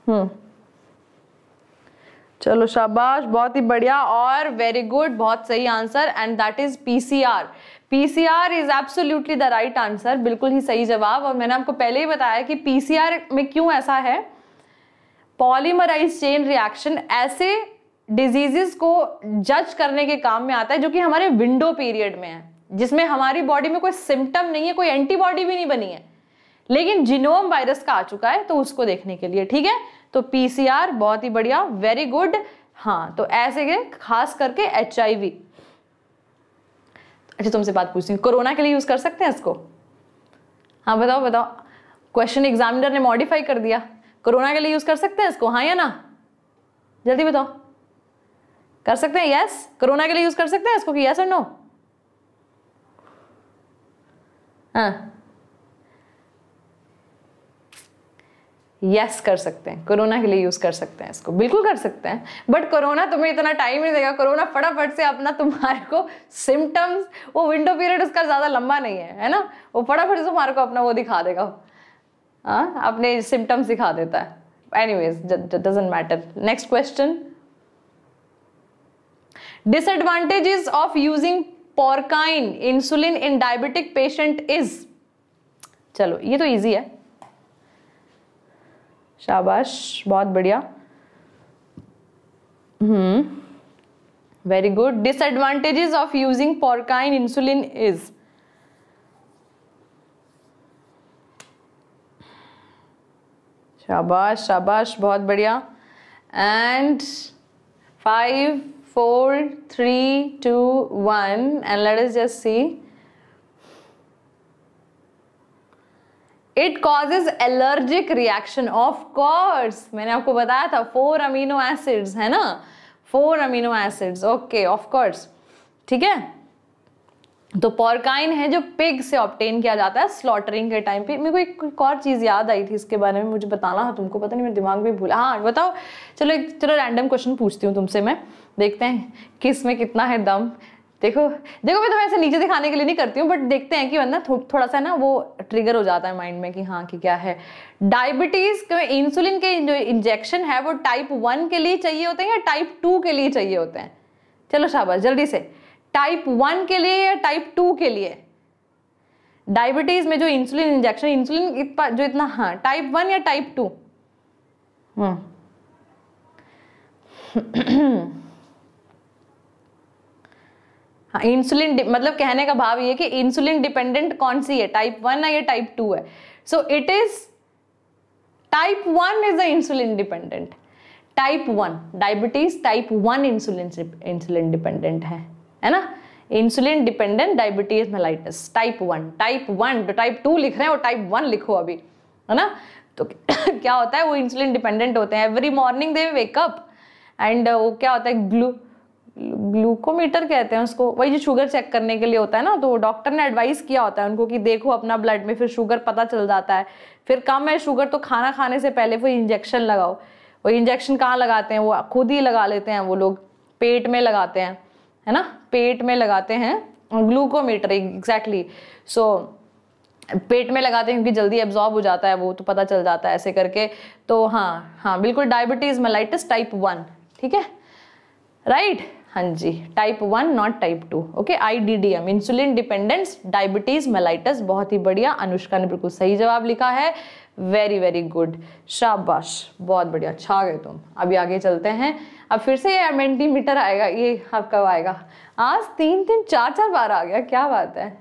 हम्म। चलो शाबाश, बहुत ही बढ़िया और वेरी गुड बहुत सही answer and that is PCR PCR is absolutely the right answer बिल्कुल ही सही जवाब और मैंने आपको पहले ही बताया कि पीसीआर में क्यों ऐसा है? पॉलीमराइज चेन रिएक्शन ऐसे डिजीजेस को जज करने के काम में आता है जो कि हमारे विंडो पीरियड में है, जिसमें हमारी बॉडी में कोई सिम्टम नहीं है, कोई एंटीबॉडी भी नहीं बनी है। लेकिन जिनोम वायरस का आ चुका है तो उसको देखने के लिए, ठीक है? तो पीसीआर बहुत ही बढ़िया वेरी गुड हाँ तो ऐसे के खास करके एचआईवी अच्छा तुमसे बात पूछती हूँ, कोरोना के लिए यूज़ कर सकते हैं इसको? हाँ बताओ बताओ। क्वेश्चन एग्जामिनर ने मॉडिफाई कर दिया। कोरोना के लिए यूज़ कर सकते हैं इसको? हाँ या ना? जल्दी बताओ। कर सकते हैं यस कोरोना के लिए यूज़ कर सकते हैं इसको कि यस और नो हाँ। यस कर सकते हैं। कोरोना के लिए यूज़ कर सकते हैं इसको। बिल्कुल कर सकते हैं। बट कोरोना तुम्हें इतना टाइम नहीं देगा। कोरोना फटाफट से अपना तुम्हारे को सिम्टम्स वो विंडो पीरियड उसका ज़्यादा लंबा नहीं है है ना? वो फटाफट से तुम्हारे को अपना वो दिखा देगा। हाँ अपने सिम्टम्स दिखा देता है। Anyways doesn't matter next question disadvantages of using porcine insulin in diabetic patient is चलो, ये तो ईजी है। शाबाश, बहुत बढ़िया। हम्म very good disadvantages of using porcine insulin is शाबाश शाबाश, बहुत बढ़िया। And five four three two one and let is just see it causes allergic reaction of course मैंने आपको बताया था फोर अमीनो एसिड्स है ना? Four amino acids okay of course ठीक है? तो पॉर्काइन है जो पिग से ऑप्टेन किया जाता है स्लॉटरिंग के टाइम पे। मेरे को एक, एक और चीज़ याद आई थी इसके बारे में मुझे बताना है तुमको पता नहीं मेरे दिमाग में भूला। हाँ बताओ। चलो एक चलो रैंडम क्वेश्चन पूछती हूँ तुमसे मैं। देखते हैं किसमें कितना है दम? देखो देखो मैं तुम्हें ऐसे नीचे दिखाने के लिए नहीं करती हूँ बट देखते हैं कि वरना थो, थोड़ा सा ना वो ट्रिगर हो जाता है माइंड में कि हाँ कि क्या है। डायबिटीज़ इंसुलिन के जो इंजेक्शन है वो टाइप वन के लिए चाहिए होते हैं या टाइप टू के लिए चाहिए होते हैं? चलो शाबाश जल्दी से। टाइप वन के लिए या टाइप टू के लिए? डायबिटीज़ में जो इंसुलिन इंजेक्शन इंसुलिन इत, जो इतना हाँ टाइप वन या टाइप टू <clears throat> <clears throat> हाँ इंसुलिन मतलब कहने का भाव ये कि इंसुलिन डिपेंडेंट कौन सी है? टाइप वन है या टाइप टू है? So it is type one is the insulin dependent type one diabetes type one insulin insulin dependent है है ना? Insulin dependent diabetes mellitus type one type one तो type two लिख रहे हैं और टाइप वन लिखो अभी, है ना? तो <coughs> क्या होता है? वो इंसुलिन डिपेंडेंट होते हैं। Every morning they wake up and वो क्या होता है? ग्लू ग्लूकोमीटर कहते हैं उसको। वही जो शुगर चेक करने के लिए होता है ना तो डॉक्टर ने एडवाइस किया होता है उनको कि देखो अपना ब्लड में फिर शुगर पता चल जाता है। फिर कम है शुगर तो खाना खाने से पहले फिर इंजेक्शन लगाओ। वो इंजेक्शन कहाँ लगाते हैं? वो खुद ही लगा लेते हैं वो लोग। पेट में लगाते हैं, है ना? पेट में लगाते हैं ग्लूकोमीटर एग्जैक्टली सो पेट में लगाते हैं क्योंकि जल्दी एब्जॉर्ब हो जाता है, वो तो पता चल जाता है ऐसे करके। तो हाँ हाँ बिल्कुल डायबिटीज़ मलाइटिस टाइप वन ठीक है? राइट हाँ जी type one not type two okay I D D M insulin dependence diabetes mellitus बहुत ही बढ़िया। अनुष्का ने बिल्कुल सही जवाब लिखा है। वेरी वेरी गुड शाबाश, बहुत बढ़िया। अच्छा गए तुम। अभी आगे चलते हैं। अब फिर से ये मेंटीमीटर आएगा, ये अब कब आएगा? आज तीन तीन, चार चार बार आ गया, क्या बात है?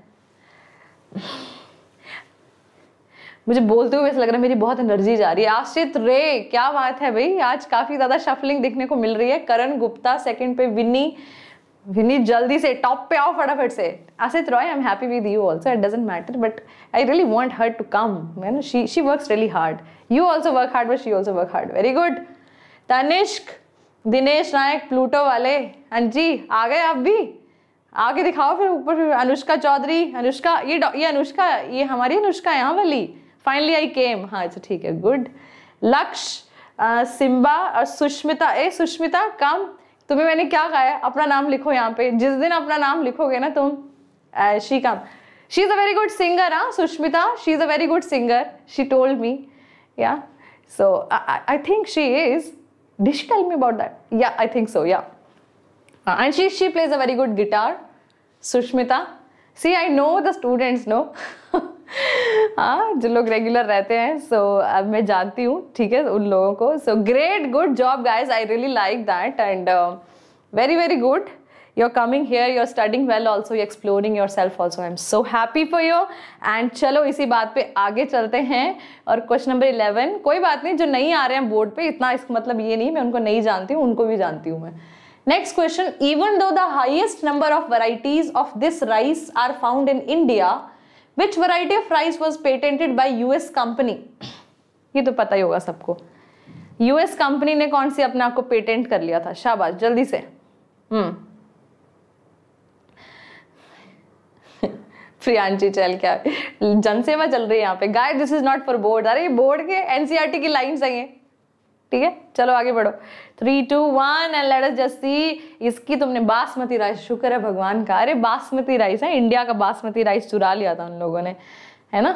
मुझे बोलते हुए ऐसा लग रहा है मेरी बहुत एनर्जी जा रही है। आश्रित रे, क्या बात है भाई? आज काफ़ी ज़्यादा शफलिंग देखने को मिल रही है। करण गुप्ता सेकंड पे विनी विनी जल्दी से टॉप पे आओ फटाफट से। Ashit Roy I am happy with you also it doesn't matter but I really want her to come man she she works really hard you also work hard but she also work hard very good Tanishk Dinesh Nayak Pluto वाले। हाँ जी आ गए आप भी? आगे दिखाओ फिर, ऊपर अनुष्का चौधरी, अनुष्का, ये ये अनुष्का, ये हमारी अनुष्का यहाँ वाली। फाइनली आई केम हाँ अच्छा ठीक है गुड लक्ष्य सिम्बा और सुष्मिता ए सुष्मिता कम तुम्हें मैंने क्या कहा है अपना नाम लिखो यहाँ पे जिस दिन अपना नाम लिखोगे ना तुम she come she is a very good singer हाँ Sushmita she is a very good singer she told me yeah so I think she is tell me about that? Yeah, I think so. Yeah. Uh, and she she plays a very good guitar. Sushmita. See, I know the students, no? <laughs> हाँ जो लोग regular रहते हैं सो so, अब मैं जानती हूँ ठीक है उन लोगों को। So great good job guys I really like that and very very good you are you're coming here you're studying well also you're exploring yourself also. I'm so happy for you. And चलो इसी बात पे आगे चलते हैं। और question number eleven कोई बात नहीं जो नहीं आ रहे हैं बोर्ड पे इतना इसका मतलब ये नहीं मैं उनको नहीं जानती हूँ उनको भी जानती हूँ मैं। Next question even though the highest number of varieties of this rice are found in India which variety of rice was patented by US company ये तो पता ही होगा सबको। यूएस कंपनी ने कौन सी अपने आप को पेटेंट कर लिया था? शाबाश, जल्दी से। हम्म। <laughs> प्रियांशी चल क्या? जनसेवा चल रही है यहाँ पे। Guys this is not for board अरे बोर्ड के एनसीआरटी की लाइन सही है ठीक है? चलो आगे बढ़ो। Three two one and let us just see इसकी तुमने बासमती राइस शुक्र है भगवान का अरे बासमती राइस है इंडिया का बासमती राइस चुरा लिया था उन लोगों ने है ना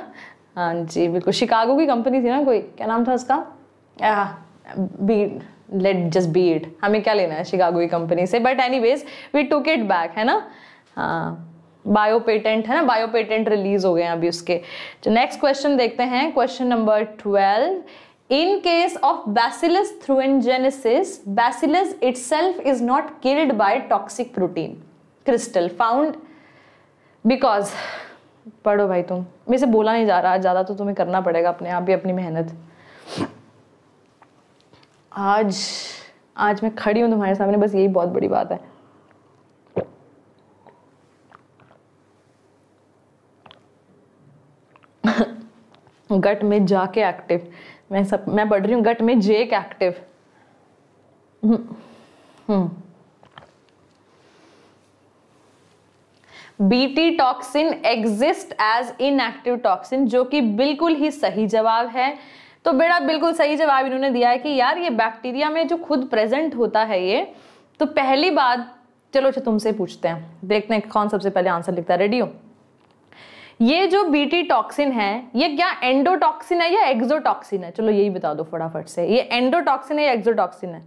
हाँ जी, बिल्कुल। शिकागो की कंपनी थी ना कोई? क्या नाम था उसका? बीट लेट जस्ट बीट हमें क्या लेना है शिकागो की कंपनी से? But anyways we took it back है ना? हाँ। बायो पेटेंट है ना? बायो पेटेंट रिलीज़ हो गए अभी उसके। तो नेक्स्ट क्वेश्चन देखते हैं। Question number twelve in case of bacillus thuringiensis bacillus itself is not killed by toxic protein crystal found because पढ़ो भाई तुम। मेरे से बोला नहीं जा रहा, ज़्यादा तो तुम्हें करना पड़ेगा अपने आप भी अपनी मेहनत। आज आज मैं खड़ी हूँ तुम्हारे सामने, बस यही बहुत बड़ी बात है। <laughs> गट में जाके एक्टिव मैं सब, मैं पढ़ रही हूँ, गट में जेक active. BT toxin exist as inactive toxin जो कि बिल्कुल ही सही जवाब है. तो बेटा, बिल्कुल सही जवाब इन्होंने दिया है कि यार, ये बैक्टीरिया में जो खुद प्रेजेंट होता है ये तो पहली बात, चलो अच्छा तुमसे पूछते हैं. देखते हैं कौन सबसे पहले आंसर लिखता है. रेडी हो? ये जो बीटी टॉक्सिन है, ये क्या एंडोटॉक्सिन है या एक्सोटॉक्सिन है? चलो यही बता दो फटाफट से। ये एंडोटॉक्सिन है या एक्सोटॉक्सिन है?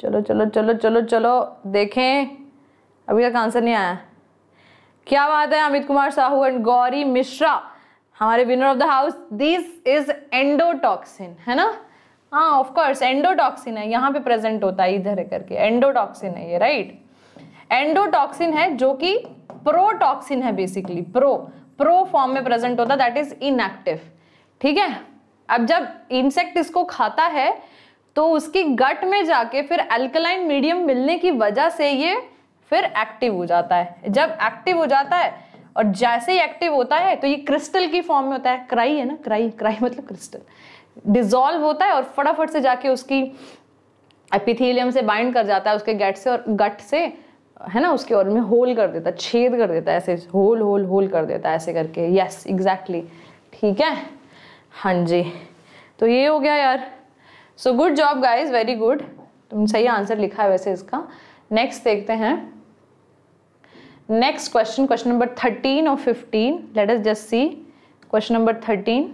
चलो चलो चलो चलो चलो, देखें। अभी तक आंसर नहीं आया। क्या बात है, अमित कुमार साहू एंड गौरी मिश्रा, हमारे winner of the house this is endotoxin है ना? हाँ ऑफकोर्स एंडोटॉक्सिन है। यहाँ पे प्रेजेंट होता है, इधर करके। एंडोटॉक्सिन है ये राइट एंडोटॉक्सिन है जो कि प्रोटॉक्सिन है बेसिकली प्रो प्रो फॉर्म में प्रेजेंट होता दैट इज़ इनएक्टिव ठीक है? अब जब इंसेक्ट इसको खाता है तो उसकी गट में जाके फिर अल्कलाइन मीडियम मिलने की वजह से ये फिर एक्टिव हो जाता है। जब एक्टिव हो जाता है, और जैसे ही एक्टिव होता है तो ये क्रिस्टल की फॉर्म में होता है। क्राई है ना? क्राई क्राई <laughs> मतलब क्रिस्टल डिजोल्व होता है और फटाफट से जाके उसकी एपिथेलियम से बाइंड कर जाता है, उसके गेट से और गट से। है ना, उसके और में होल कर देता, छेद कर देता, ऐसे होल होल होल कर देता, ऐसे करके। यस एग्जैक्टली ठीक है? हाँ जी। तो ये हो गया यार। So good job guys very good तुम सही आंसर लिखा है वैसे इसका। नेक्स्ट देखते हैं। Next question question number thirteen और fifteen let's just see question number thirteen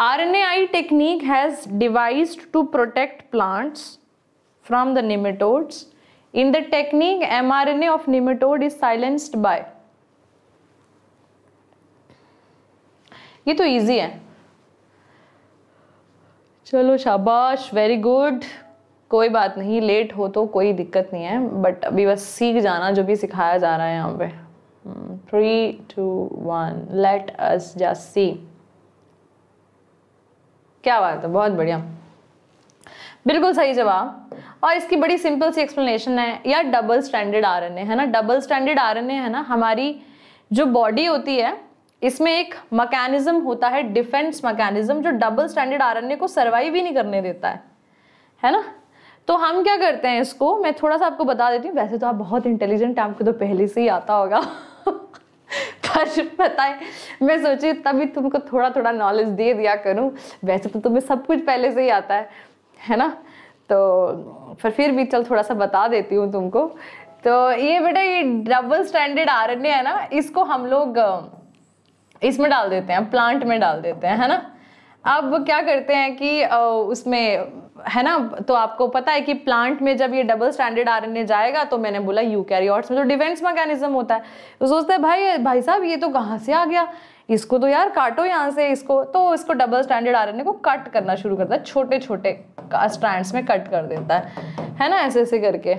R N A I technique has devise to protect plants from the nematodes in the technique, mRNA of nematode is silenced by. ये तो easy है। चलो, शाबाश very good कोई बात नहीं late हो तो कोई दिक्कत नहीं है बट अभी बस सीख जाना, जो भी सिखाया जा रहा है यहाँ पे। Three two one let us just see क्या बात है, बहुत बढ़िया। बिल्कुल सही जवाब। और इसकी बड़ी सिंपल सी एक्सप्लेनेशन है, या डबल स्टैंडर्ड आर है ना? डबल स्टैंडर्ड आर है ना, हमारी जो बॉडी होती है, इसमें एक मैकेनिज्म होता है डिफेंस मैकेनिज्म जो डबल स्टैंडर्ड आर को सर्वाइव ही नहीं करने देता है। है ना? तो हम क्या करते हैं इसको? मैं थोड़ा सा आपको बता देती हूँ। वैसे तो आप बहुत इंटेलिजेंट हैं, आपको तो पहले से ही आता होगा। <laughs> पता है, मैं सोची तभी तुमको थोड़ा थोड़ा नॉलेज दे दिया करूँ। वैसे तो तुम्हें सब कुछ पहले से ही आता है। है ना? तो फिर फिर भी चल थोड़ा सा बता देती हूँ तुमको। तो ये बेटा, ये डबल स्टैंडर्ड आर है ना, इसको हम लोग इसमें डाल देते हैं प्लांट में डाल देते हैं, है ना? अब क्या करते हैं कि उसमें, है ना? तो आपको पता है कि प्लांट में जब ये डबल स्टैंडर्ड आरएनए जाएगा तो मैंने बोला यू में तो डिफेंस मैकेनिज्म होता है। तो सोचते हैं, भाई भाई साहब, ये तो कहाँ से आ गया? इसको तो यार काटो यहाँ से इसको। तो इसको डबल स्टैंडर्ड आरएनए को कट करना शुरू करता है। छोटे छोटे स्ट्रैंड्स में कट कर देता है। है ना? ऐसे ऐसे करके।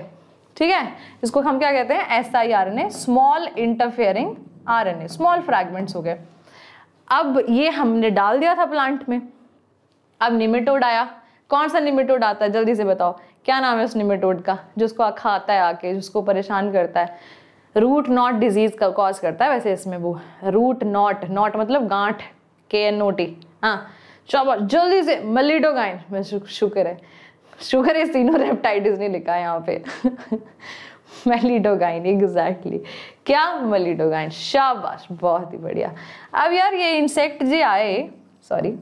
ठीक है? इसको हम क्या कहते हैं? S I R N A small interfering R N A small fragments हो गए। अब ये हमने डाल दिया था प्लांट में। अब निमेटोड आया। कौन सा निमेटोड आता है? जल्दी से बताओ। क्या नाम है उस निमेटोड का? जो उसको खाता है आके जिसको परेशान करता है। रूट नॉट डिज़ीज़ का कॉज करता है, वैसे इसमें वो रूट नॉट नॉट मतलब गांठ के एन ओ टी हाँ। चलो, जल्दी से मलिडोगाइन मैं शुक्र है। शुक्र है तीनों रेप्टाइटिस नहीं लिखा है यहाँ पे। <laughs> मेलिडोगाइन एग्जैक्टली क्या मेलिडोगाइन शाबाश, बहुत ही बढ़िया। अब यार ये इंसेक्ट जी आए सॉरी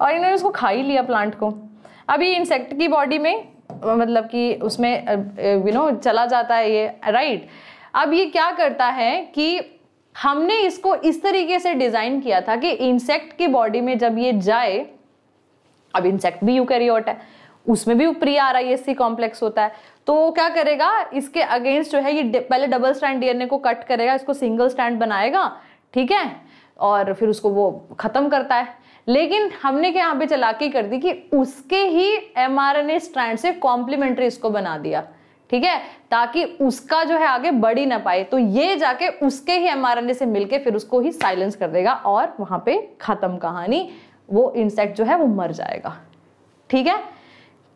और इन्होंने उसको खा ही लिया प्लांट को। अब ये इंसेक्ट की बॉडी में मतलब कि उसमें यू नो चला जाता है ये राइट अब ये क्या करता है कि हमने इसको इस तरीके से डिज़ाइन किया था कि इंसेक्ट की बॉडी में जब ये जाए, अब इंसेक्ट भी यूकैरियोट है, उसमें भी pre R I S C complex होता है तो वो क्या करेगा, इसके अगेंस्ट जो है ये पहले डबल स्टैंड डीएनए को कट करेगा, इसको सिंगल स्टैंड बनाएगा, ठीक है? और फिर उसको वो खत्म करता है। लेकिन हमने क्या यहाँ पे चलाकी कर दी कि उसके ही M R N A strand से कॉम्प्लीमेंट्री इसको बना दिया। ठीक है? ताकि उसका जो है आगे बढ़ ही ना पाए। तो ये जाके उसके ही एमआरएनए से मिलके फिर उसको ही साइलेंस कर देगा और वहाँ पे खत्म कहानी, वो इंसेक्ट जो है वो मर जाएगा। ठीक है?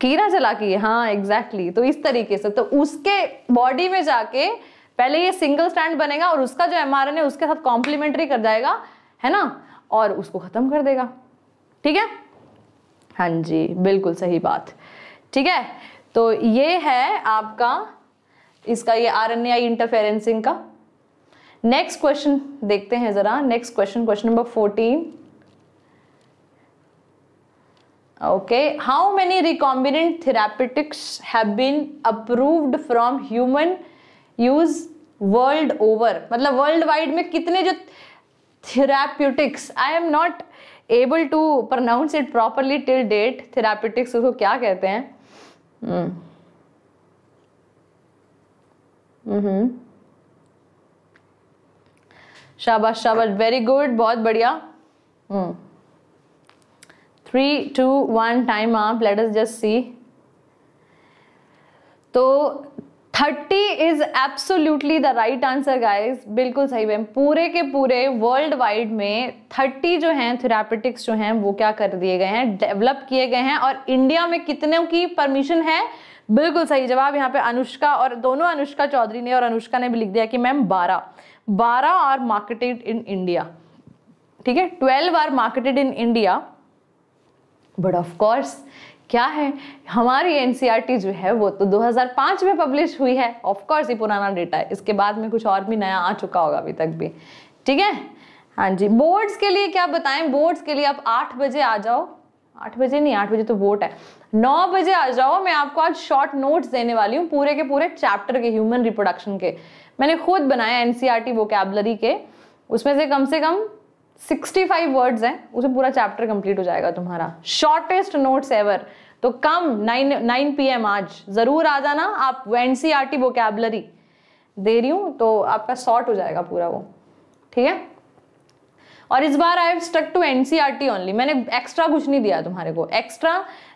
कीड़ा चला की हाँ एग्जैक्टली exactly. तो इस तरीके से। तो उसके बॉडी में जाके पहले ये सिंगल स्टैंड बनेगा और उसका जो एम उसके साथ कॉम्प्लीमेंट्री कर जाएगा, है ना? और उसको खत्म कर देगा। ठीक है? हाँ जी, बिल्कुल सही बात। ठीक है? तो ये है आपका इसका, ये आर एन इंटरफेरेंसिंग का। नेक्स्ट क्वेश्चन देखते हैं जरा। Next question question number fourteen okay how many recombinant therapeutics have been approved from human use world over मतलब वर्ल्ड वाइड में कितने जो therapeutics I am not able to pronounce it properly till date therapeutics उसको क्या कहते हैं? शाबाश शाबाश वेरी गुड बहुत बढ़िया। थ्री टू वन टाइम आप लेट अस जस्ट सी तो thirty is absolutely the right answer guys बिल्कुल सही, मैम। पूरे के पूरे वर्ल्ड वाइड में थर्टी जो हैं थेरापेटिक्स जो हैं, वो क्या कर दिए गए हैं डेवलप किए गए हैं और इंडिया में कितने की परमिशन है? बिल्कुल सही जवाब। यहाँ पे अनुष्का और दोनों अनुष्का चौधरी ने और अनुष्का ने भी लिख दिया कि मैम बारह बारह आर मार्केटेड इन इंडिया ठीक है? Twelve are marketed in India but of course क्या है? हमारी एनसीईआरटी e जो है वो तो 2005 में पब्लिश हुई है। ऑफ़ कोर्स ये पुराना डेटा है। इसके बाद में कुछ और भी नया आ चुका होगा अभी तक भी। ठीक है? हाँ जी। बोर्ड्स के लिए क्या बताएँ? बोर्ड्स के लिए आप आठ बजे आ जाओ। आठ बजे नहीं, आठ बजे तो वोट है। नौ बजे आ जाओ। मैं आपको आज शॉर्ट नोट्स देने वाली हूँ पूरे के पूरे चैप्टर के ह्यूमन रिप्रोडक्शन के। मैंने खुद बनाया एनसीईआरटी वोकेबलरी के। उसमें से कम से कम 65 वर्ड्स हैं, उसे पूरा चैप्टर कंप्लीट हो जाएगा तुम्हारा। शॉर्टेस्ट नोट्स एवर तो come nine nine P M आज। ज़रूर आ जाना आप एनसीईआरटी वोकेबलरी दे रही हूँ तो आपका शॉर्ट हो जाएगा पूरा वो। ठीक है? और इस बार I have stuck to NCERT only मैंने एक्स्ट्रा कुछ नहीं दिया तुम्हारे को। एक्स्ट्रा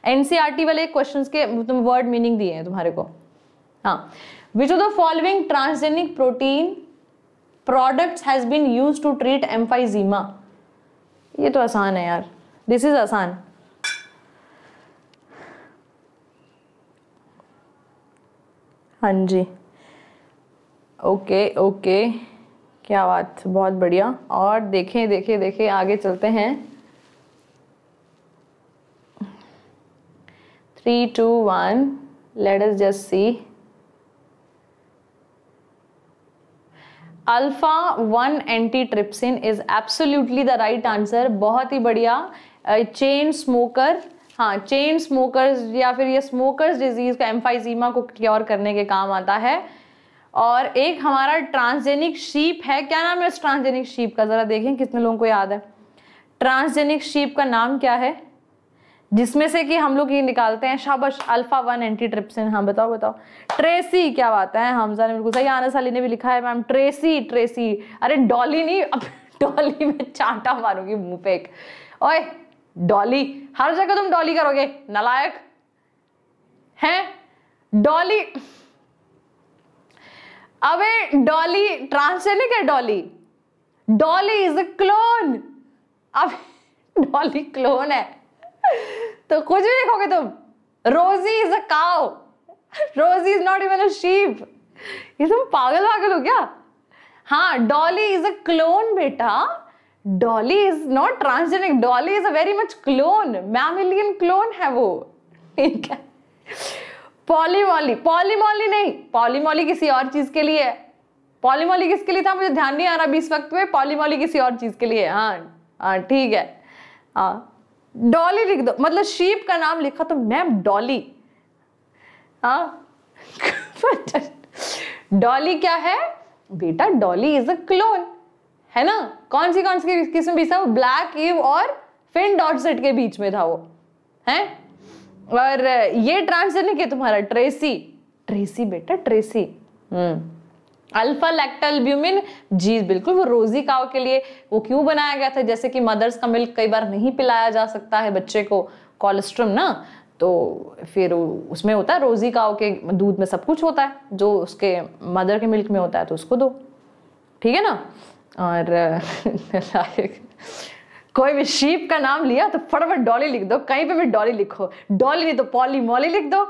एनसीईआरटी वाले क्वेश्चन के वर्ड मीनिंग दिए हैं तुम्हारे को। हाँ। Which of the following transgenic protein products has been use to treat emphysema ये तो आसान है यार। दिस इज़ आसान। हाँ जी। ओके ओके क्या बात, बहुत बढ़िया। और देखें देखें देखें, आगे चलते हैं। Three two one let us just see alpha one anti trypsin is absolutely the right answer बहुत ही बढ़िया। चेन स्मोकर हाँ चेन स्मोकर्स या फिर ये स्मोकर्स डिज़ीज़ का एम्फाइजीमा को क्योर करने के काम आता है। और एक हमारा ट्रांसजेनिक शीप है। क्या नाम है उस ट्रांसजेनिक शीप का? जरा देखें, कितने लोगों को याद है? ट्रांसजेनिक शीप का नाम क्या है? जिसमें से कि हम लोग ये निकालते हैं शाबाश अल्फ़ा वन एंटी ट्रिप्सिन। हाँ बताओ बताओ। ट्रेसी, क्या बात है? हमजा ने बिल्कुल सही। आने साली ने भी लिखा है, मैम, ट्रेसी ट्रेसी। अरे, डॉली नहीं, अब डॉली में चांटा मारूँगी मुँह पे एक। ओए, डॉली, हर जगह तुम डॉली करोगे, नलायक। हैं? डॉली, अबे, डॉली, ट्रांसजेनिक है Dolly. Dolly is a clone. अब, डॉली क्लोन है। <laughs> तो कुछ भी देखोगे तुम Rosie is a cow. Rosie is not even a sheep ये तुम पागल पागल हो क्या? हाँ डॉली इज़ अ क्लोन बेटा। Dolly is not transgenic, Dolly is a very much clone. Mammalian clone है वो। ठीक है। पॉलीमॉली पॉलीमॉली नहीं, पॉलीमॉली किसी और चीज़ के लिए। है पॉलीमॉली किसके लिए था? मुझे ध्यान नहीं आ रहा बीस वक्त में। पॉलीमॉली किसी और चीज़ के लिए। हाँ हाँ ठीक है। हाँ। डॉली लिख दो। मतलब शीप का नाम लिखा तो मैम डॉली। हाँ। <laughs> डॉली क्या है? बेटा डॉली इज़ अ क्लोन। है ना? कौन सी कौन सी किस्म भी था वो? ब्लैक, ईव और फिन डॉट सेट के बीच में था वो। है? और ये ट्रांसजेंडर है तुम्हारा, ट्रेसी। ट्रेसी बेटा, Tracy. Hmm. Alpha lactalbumin जी बिल्कुल, वो रोजी काव के लिए वो क्यों बनाया गया था? जैसे कि मदर्स का मिल्क कई बार नहीं पिलाया जा सकता है बच्चे को कोलेस्ट्रम ना तो फिर उसमें होता है रोजी काव के दूध में सब कुछ होता है, जो उसके मदर के मिल्क में होता है तो उसको दो। ठीक है ना? और, <laughs> कोई भी शीप का नाम लिया तो फटाफट डॉली लिख दो, कहीं पे भी डॉली लिखो। डॉली नहीं तो पॉली मॉली लिख दो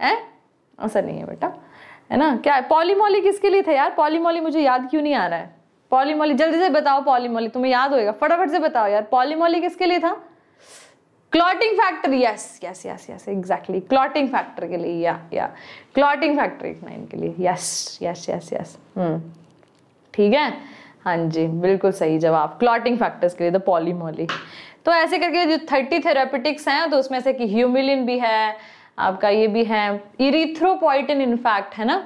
ऐसा नहीं है बेटा। है ना? क्या पॉली मॉली किसके लिए था यार? पॉली मॉली मुझे याद क्यों नहीं आ रहा है? पॉलीमोली, जल्दी से बताओ पॉली मॉली तुम्हें याद होएगा। फटाफट से बताओ यार पॉली मॉली किसके लिए था? Clotting factory yes yes yes yes exactly clotting factor के लिए, या या। क्लॉटिंग फैक्टर नाइन के लिए। यस यस यस यस ठीक है? हाँ जी, बिल्कुल सही जवाब। क्लॉटिंग फैक्टर्स के लिए द पॉलीमोली। तो ऐसे करके जो थर्टी थेरापेटिक्स हैं तो उसमें से कि ह्यूमिलिन भी है आपका ये भी है इरिथ्रोपोइटिन इनफैक्ट है ना?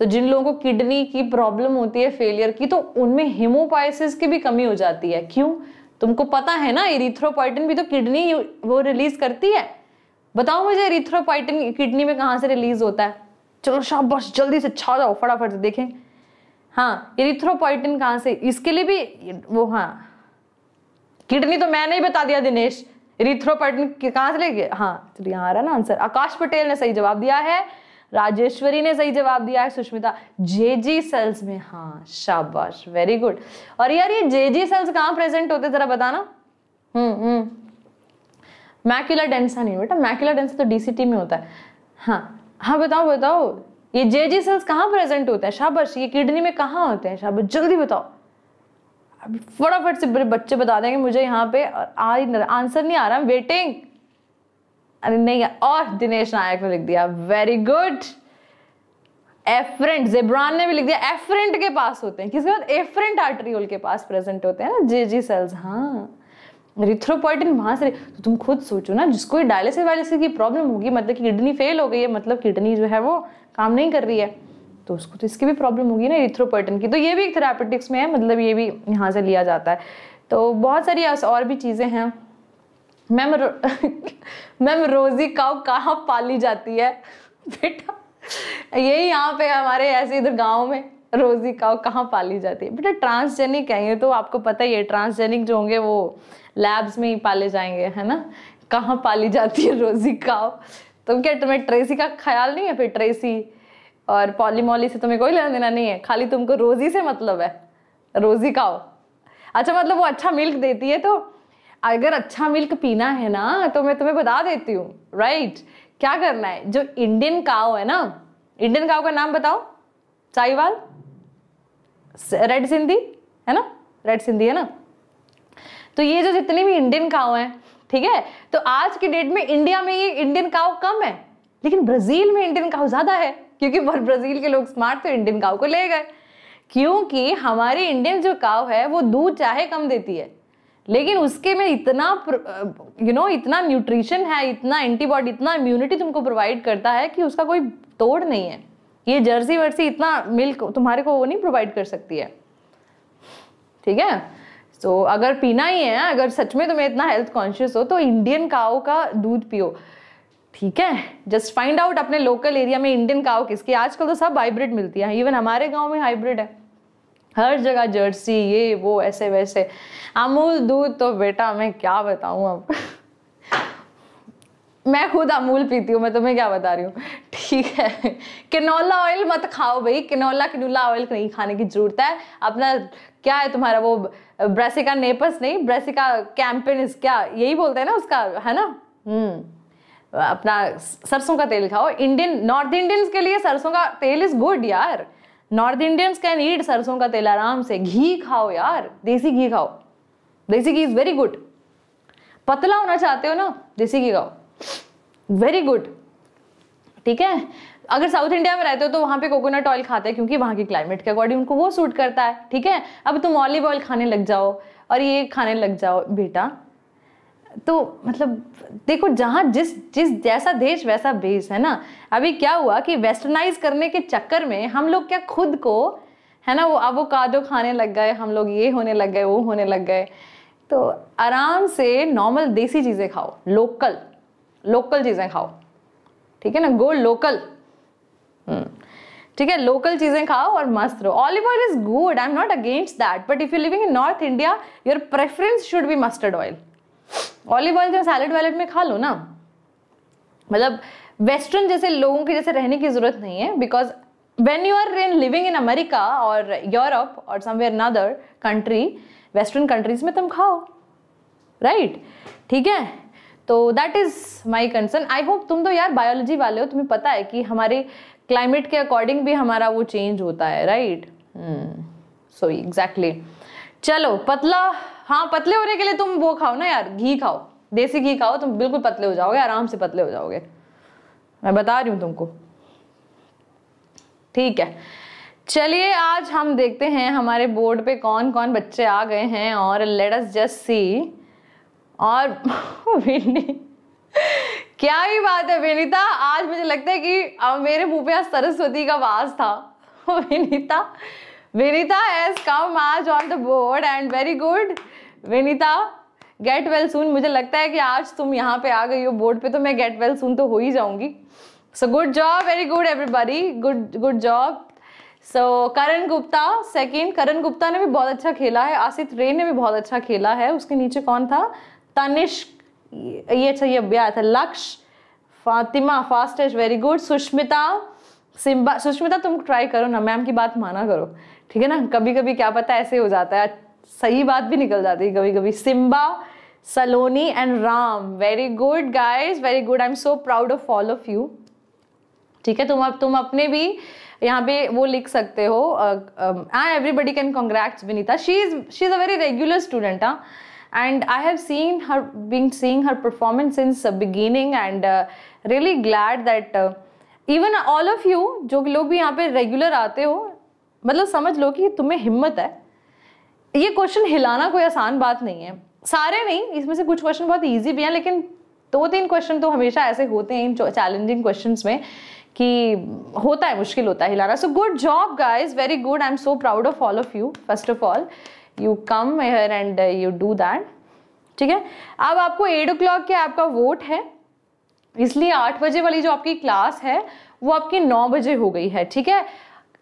तो जिन लोगों को किडनी की प्रॉब्लम होती है फेलियर की तो उनमें हिमोपाइसिस की भी कमी हो जाती है। क्यों? तुमको पता है ना इरिथ्रोपोइटिन भी तो किडनी वो रिलीज़ करती है। बताओ मुझे इरिथ्रोपोइटिन किडनी में कहाँ से रिलीज़ होता है? चलो शाबाश, जल्दी से छा जाओ, फटाफट से देखें। हाँ इरिथ्रोपोइटिन कहाँ से, इसके लिए भी वो हाँ। किडनी तो मैंने ही बता दिया, दिनेश। इरिथ्रोपोइटिन कहाँ से लेके हाँ चलिए यहाँ आ रहा ना आंसर आकाश पटेल ने सही जवाब दिया है, राजेश्वरी ने सही जवाब दिया है, सुष्मिता। जेजी सेल्स में हाँ शाबाश वेरी गुड और यार, ये जेजी सेल्स कहाँ प्रेजेंट होते जरा बताना। हम्म हम्म। मैक्यूलर डेंसा नहीं, बेटा मैक्यूलर डेंसा तो डीसीटी में होता है। हाँ हाँ बताओ बताओ। ये जे जी सेल्स कहाँ प्रेजेंट होते हैं? शाबाश, ये किडनी में कहाँ होते हैं? शाबाश, जल्दी बताओ। फटाफट से बड़े बच्चे बता देंगे, मुझे यहाँ पे आ ही आंसर नहीं आ रहा वेटिंग अरे नहीं, और दिनेश नायक ने लिख दिया वेरी गुड एफरेंट जेब्रान ने भी लिख दिया एफरेंट के पास होते हैं। किसके बाद एफरेंट आर्टरियोल के पास प्रेजेंट होते हैं ना जे जी सेल्स हाँ। रिथ्रोपोइटिन वहाँ से तो तुम खुद सोचो ना, जिसको डायलिसिस वायलिसिस की प्रॉब्लम होगी मतलब किडनी फेल हो गई है मतलब किडनी जो है वो काम नहीं कर रही है। तो उसको तो इसकी भी प्रॉब्लम होगी ना इथ्रोपर्टन की। तो ये भी एक थेरापेटिक्स में है मतलब ये भी यहाँ से लिया जाता है। तो बहुत सारी और भी चीज़ें हैं। मैम रो, <laughs> मैम रोजी काउ कहाँ पाली जाती है? <laughs> बेटा यही यहाँ पे हमारे ऐसे इधर गाँव में रोजी काउ कहाँ पाली जाती है। बेटा ट्रांसजेनिक है ये तो आपको पता ही है ट्रांसजेनिक जो होंगे वो लैब्स में ही पाले जाएँगे है ना? कहाँ पाली जाती है रोजी काउ? तुम क्या तुम्हें ट्रेसी का ख्याल नहीं है फिर ट्रेसी और पॉलीमोली से तुम्हें कोई लेना देना नहीं है, खाली तुमको रोजी से मतलब है, रोजी खाओ। अच्छा मतलब वो अच्छा मिल्क देती है तो अगर अच्छा मिल्क पीना है ना तो मैं तुम्हें बता देती हूँ राइट क्या करना है? जो इंडियन काव है ना इंडियन काव का नाम बताओ चाईवाल रेड सिंधी, है ना? रेड सिंधी है ना? तो ये जो जितने भी इंडियन काव हैं, ठीक है? तो आज की डेट में इंडिया में ये इंडियन काव कम है, लेकिन ब्राज़ील में इंडियन काव ज़्यादा है। क्योंकि ब्राज़ील के लोग स्मार्ट तो इंडियन काव को ले गए। क्योंकि हमारी इंडियन जो काव है, वो दूध चाहे कम देती है। लेकिन उसके में इतना यू नो इतना न्यूट्रिशन है, इतना एंटीबॉडी इतना इम्यूनिटी तुमको प्रोवाइड करता है कि उसका कोई तोड़ नहीं है। ये जर्सी वर्सी इतना मिल्क तुम्हारे को वो नहीं प्रोवाइड कर सकती है। ठीक है? तो अगर पीना ही है, अगर सच में तुम्हें इतना हेल्थ कॉन्शियस हो तो इंडियन काओ का दूध पियो। ठीक है? जस्ट फाइंड आउट अपने लोकल एरिया में इंडियन काओ किसकी। आजकल तो सब हाइब्रिड मिलती है। इवन हमारे गाँव में हाइब्रिड है। हर जगह जर्सी, ये, वो, ऐसे, वैसे। अमूल दूध तो बेटा, मैं क्या बताऊँ अब? मैं खुद अमूल पीती हूँ, मैं तुम्हें क्या बता रही हूँ? ठीक है। किनोला ऑयल मत खाओ भाई। किनोला किनोला ऑयल नहीं खाने की ज़रूरत है। अपना क्या है तुम्हारा वो ब्रेसिका नेपस नहीं? ब्रेसिका कैंपेनिस क्या? यही बोलते हैं ना उसका, है ना? हम्म। अपना सरसों का तेल खाओ। इंडियन नॉर्थ इंडियंस के लिए सरसों का तेल इज़ गुड यार। नॉर्थ इंडियंस कैन ईट सरसों का तेल आराम से। घी खाओ यार। देसी घी खाओ। देसी घी इज़ वेरी गुड पतला होना चाहते हो ना, देसी घी खाओ। वेरी गुड ठीक है? अगर साउथ इंडिया में रहते हो तो वहाँ पे कोकोनट ऑयल खाते हैं, क्योंकि वहाँ की क्लाइमेट के अकॉर्डिंग उनको वो सूट करता है। ठीक है? अब तुम ऑलिव ऑयल खाने लग जाओ, और ये खाने लग जाओ। बेटा तो मतलब देखो जहाँ जिस जिस जैसा देश वैसा बेस, है ना? अभी क्या हुआ कि वेस्टर्नाइज करने के चक्कर में हम लोग क्या खुद को, है ना, वो कादो खाने लग गए, हम लोग ये होने लग गए, वो होने लग गए। तो आराम से नॉर्मल देसी चीज़ें खाओ लोकल लोकल चीज़ें खाओ। ठीक है ना? Go local hmm. ठीक है? लोकल चीज़ें खाओ और मस्त रहो। Olive oil is good I am not against that but if you living in North India your preference should be mustard oil olive oil जो सैलड वैलड में खा लो ना। मतलब वेस्टर्न जैसे लोगों के जैसे रहने की ज़रूरत नहीं है because when you are in living in America और यूरोप और somewhere other country western countries में तुम खाओ। Right right? ठीक है? तो that is my concern I hope तुम तो यार बायोलॉजी वाले हो, तुम्हें पता है कि हमारे क्लाइमेट के अकॉर्डिंग भी हमारा वो चेंज होता है राइट सो एग्जैक्टली चलो, पतला हाँ पतले होने के लिए तुम वो खाओ ना यार, घी खाओ। देसी घी खाओ, तुम बिल्कुल पतले हो जाओगे, आराम से पतले हो जाओगे। मैं बता रही हूँ तुमको। ठीक है। चलिए, आज हम देखते हैं हमारे बोर्ड पे कौन कौन बच्चे आ गए हैं और लेट अस जस्ट सी और <laughs> विनी, क्या ही बात है, विनीता, आज मुझे लगता है कि मेरे मुँह पे आज सरस्वती का वास था। <laughs> विनीता विनीता हैज़ कम आज on the board and very good Vinita get well soon मुझे लगता है कि आज तुम यहाँ पे आ गई हो बोर्ड पे तो मैं गेट वेल सून तो हो ही जाऊँगी। So good job very good everybody good good job so Karan Gupta second Karan Gupta ने भी बहुत अच्छा खेला है। आसित रे ने भी बहुत अच्छा खेला है। उसके नीचे कौन था? तनिष्क। ये अच्छा ये आया था। Lakshya Fatima fastest very good Sushmita, Simba, Sushmita, तुम ट्राई करो ना। मैम की बात माना करो। ठीक है ना? कभी कभी क्या पता ऐसे हो जाता है। सही बात भी निकल जाती है कभी कभी Simba Saloni and Ram. Very good guys very good I am so proud of all of you ठीक है? तुम अब तुम अपने भी यहाँ पे वो लिख सकते हो। I everybody can congratulate Vinita she is she is a very regular student हाँ। And i have seen her been seeing her performance since uh, really glad that uh, even all of you जो लोग भी यहाँ पे regular आते हो मतलब समझ लो कि तुम्हें हिम्मत है। ये क्वेश्चन हिलाना कोई आसान बात नहीं है। सारे नहीं, इसमें से कुछ क्वेश्चन बहुत ईजी भी हैं, लेकिन दो तीन क्वेश्चन तो हमेशा ऐसे होते हैं इन चैलेंजिंग क्वेश्चन में कि होता है, मुश्किल होता है हिलाना। So good job guys very good I am so proud of all of you first of all you come here and you do that ठीक है? अब आपको एट ओ क्लॉक के आपका वोट है। इसलिए आठ बजे वाली जो आपकी क्लास है, वो आपकी नौ बजे हो गई है। ठीक है?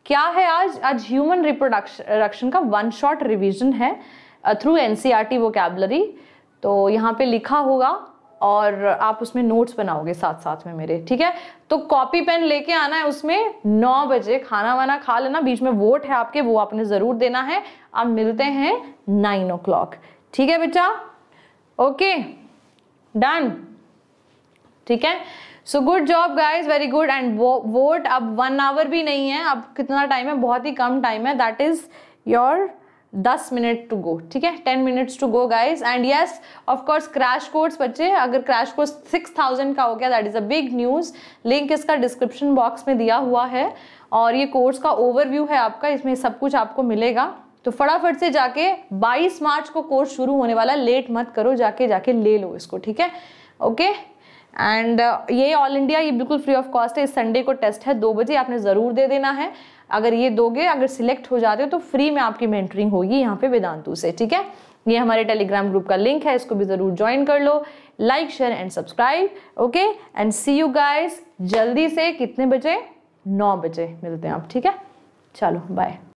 क्या है आज? आज ह्यूमन रिप्रोडक्शन का वन शॉट रिवीजन है थ्रू एनसीईआरटी वोकैबलरी तो यहाँ पे लिखा होगा और आप उसमें नोट्स बनाओगे साथ साथ में मेरे, ठीक है? तो कॉपी पेन लेके आना है उसमें, नौ बजे खाना वाना खा लेना, बीच में वोट है आपके, वो आपने ज़रूर देना है। आप मिलते हैं नाइन ओ क्लॉक ठीक है बेटा? ओके डन ठीक है? So good job guys very good and what अब वन आवर भी नहीं है. अब कितना टाइम है? बहुत ही कम टाइम है. दैट इज़ योर दस मिनट टू गो ठीक है? Ten minutes to go guys and yes of course crash course बच्चे, अगर क्रैश कोर्स सिक्स थाउज़ेंड का हो गया that is a big news link इसका डिस्क्रिप्शन बॉक्स में दिया हुआ है. और ये कोर्स का ओवरव्यू है आपका. इसमें सब कुछ आपको मिलेगा. तो फटाफट से जाके 22 मार्च को कोर्स शुरू होने वाला लेट मत करो. जाके जाके ले लो इसको. ठीक है? ओके एंड ये ऑल इंडिया ये बिल्कुल फ्री ऑफ़ कॉस्ट है। इस संडे को टेस्ट है। दो बजे आपने ज़रूर दे देना है। अगर ये दोगे, अगर सिलेक्ट हो जाते हो तो फ्री में आपकी मेंटरिंग होगी यहाँ पे वेदांतु से, ठीक है? ये हमारे टेलीग्राम ग्रुप का लिंक है। इसको भी ज़रूर ज्वाइन कर लो। Like share and subscribe okay and see you guys जल्दी से कितने बजे? नौ बजे। मिलते हैं आप, ठीक है? चलो बाय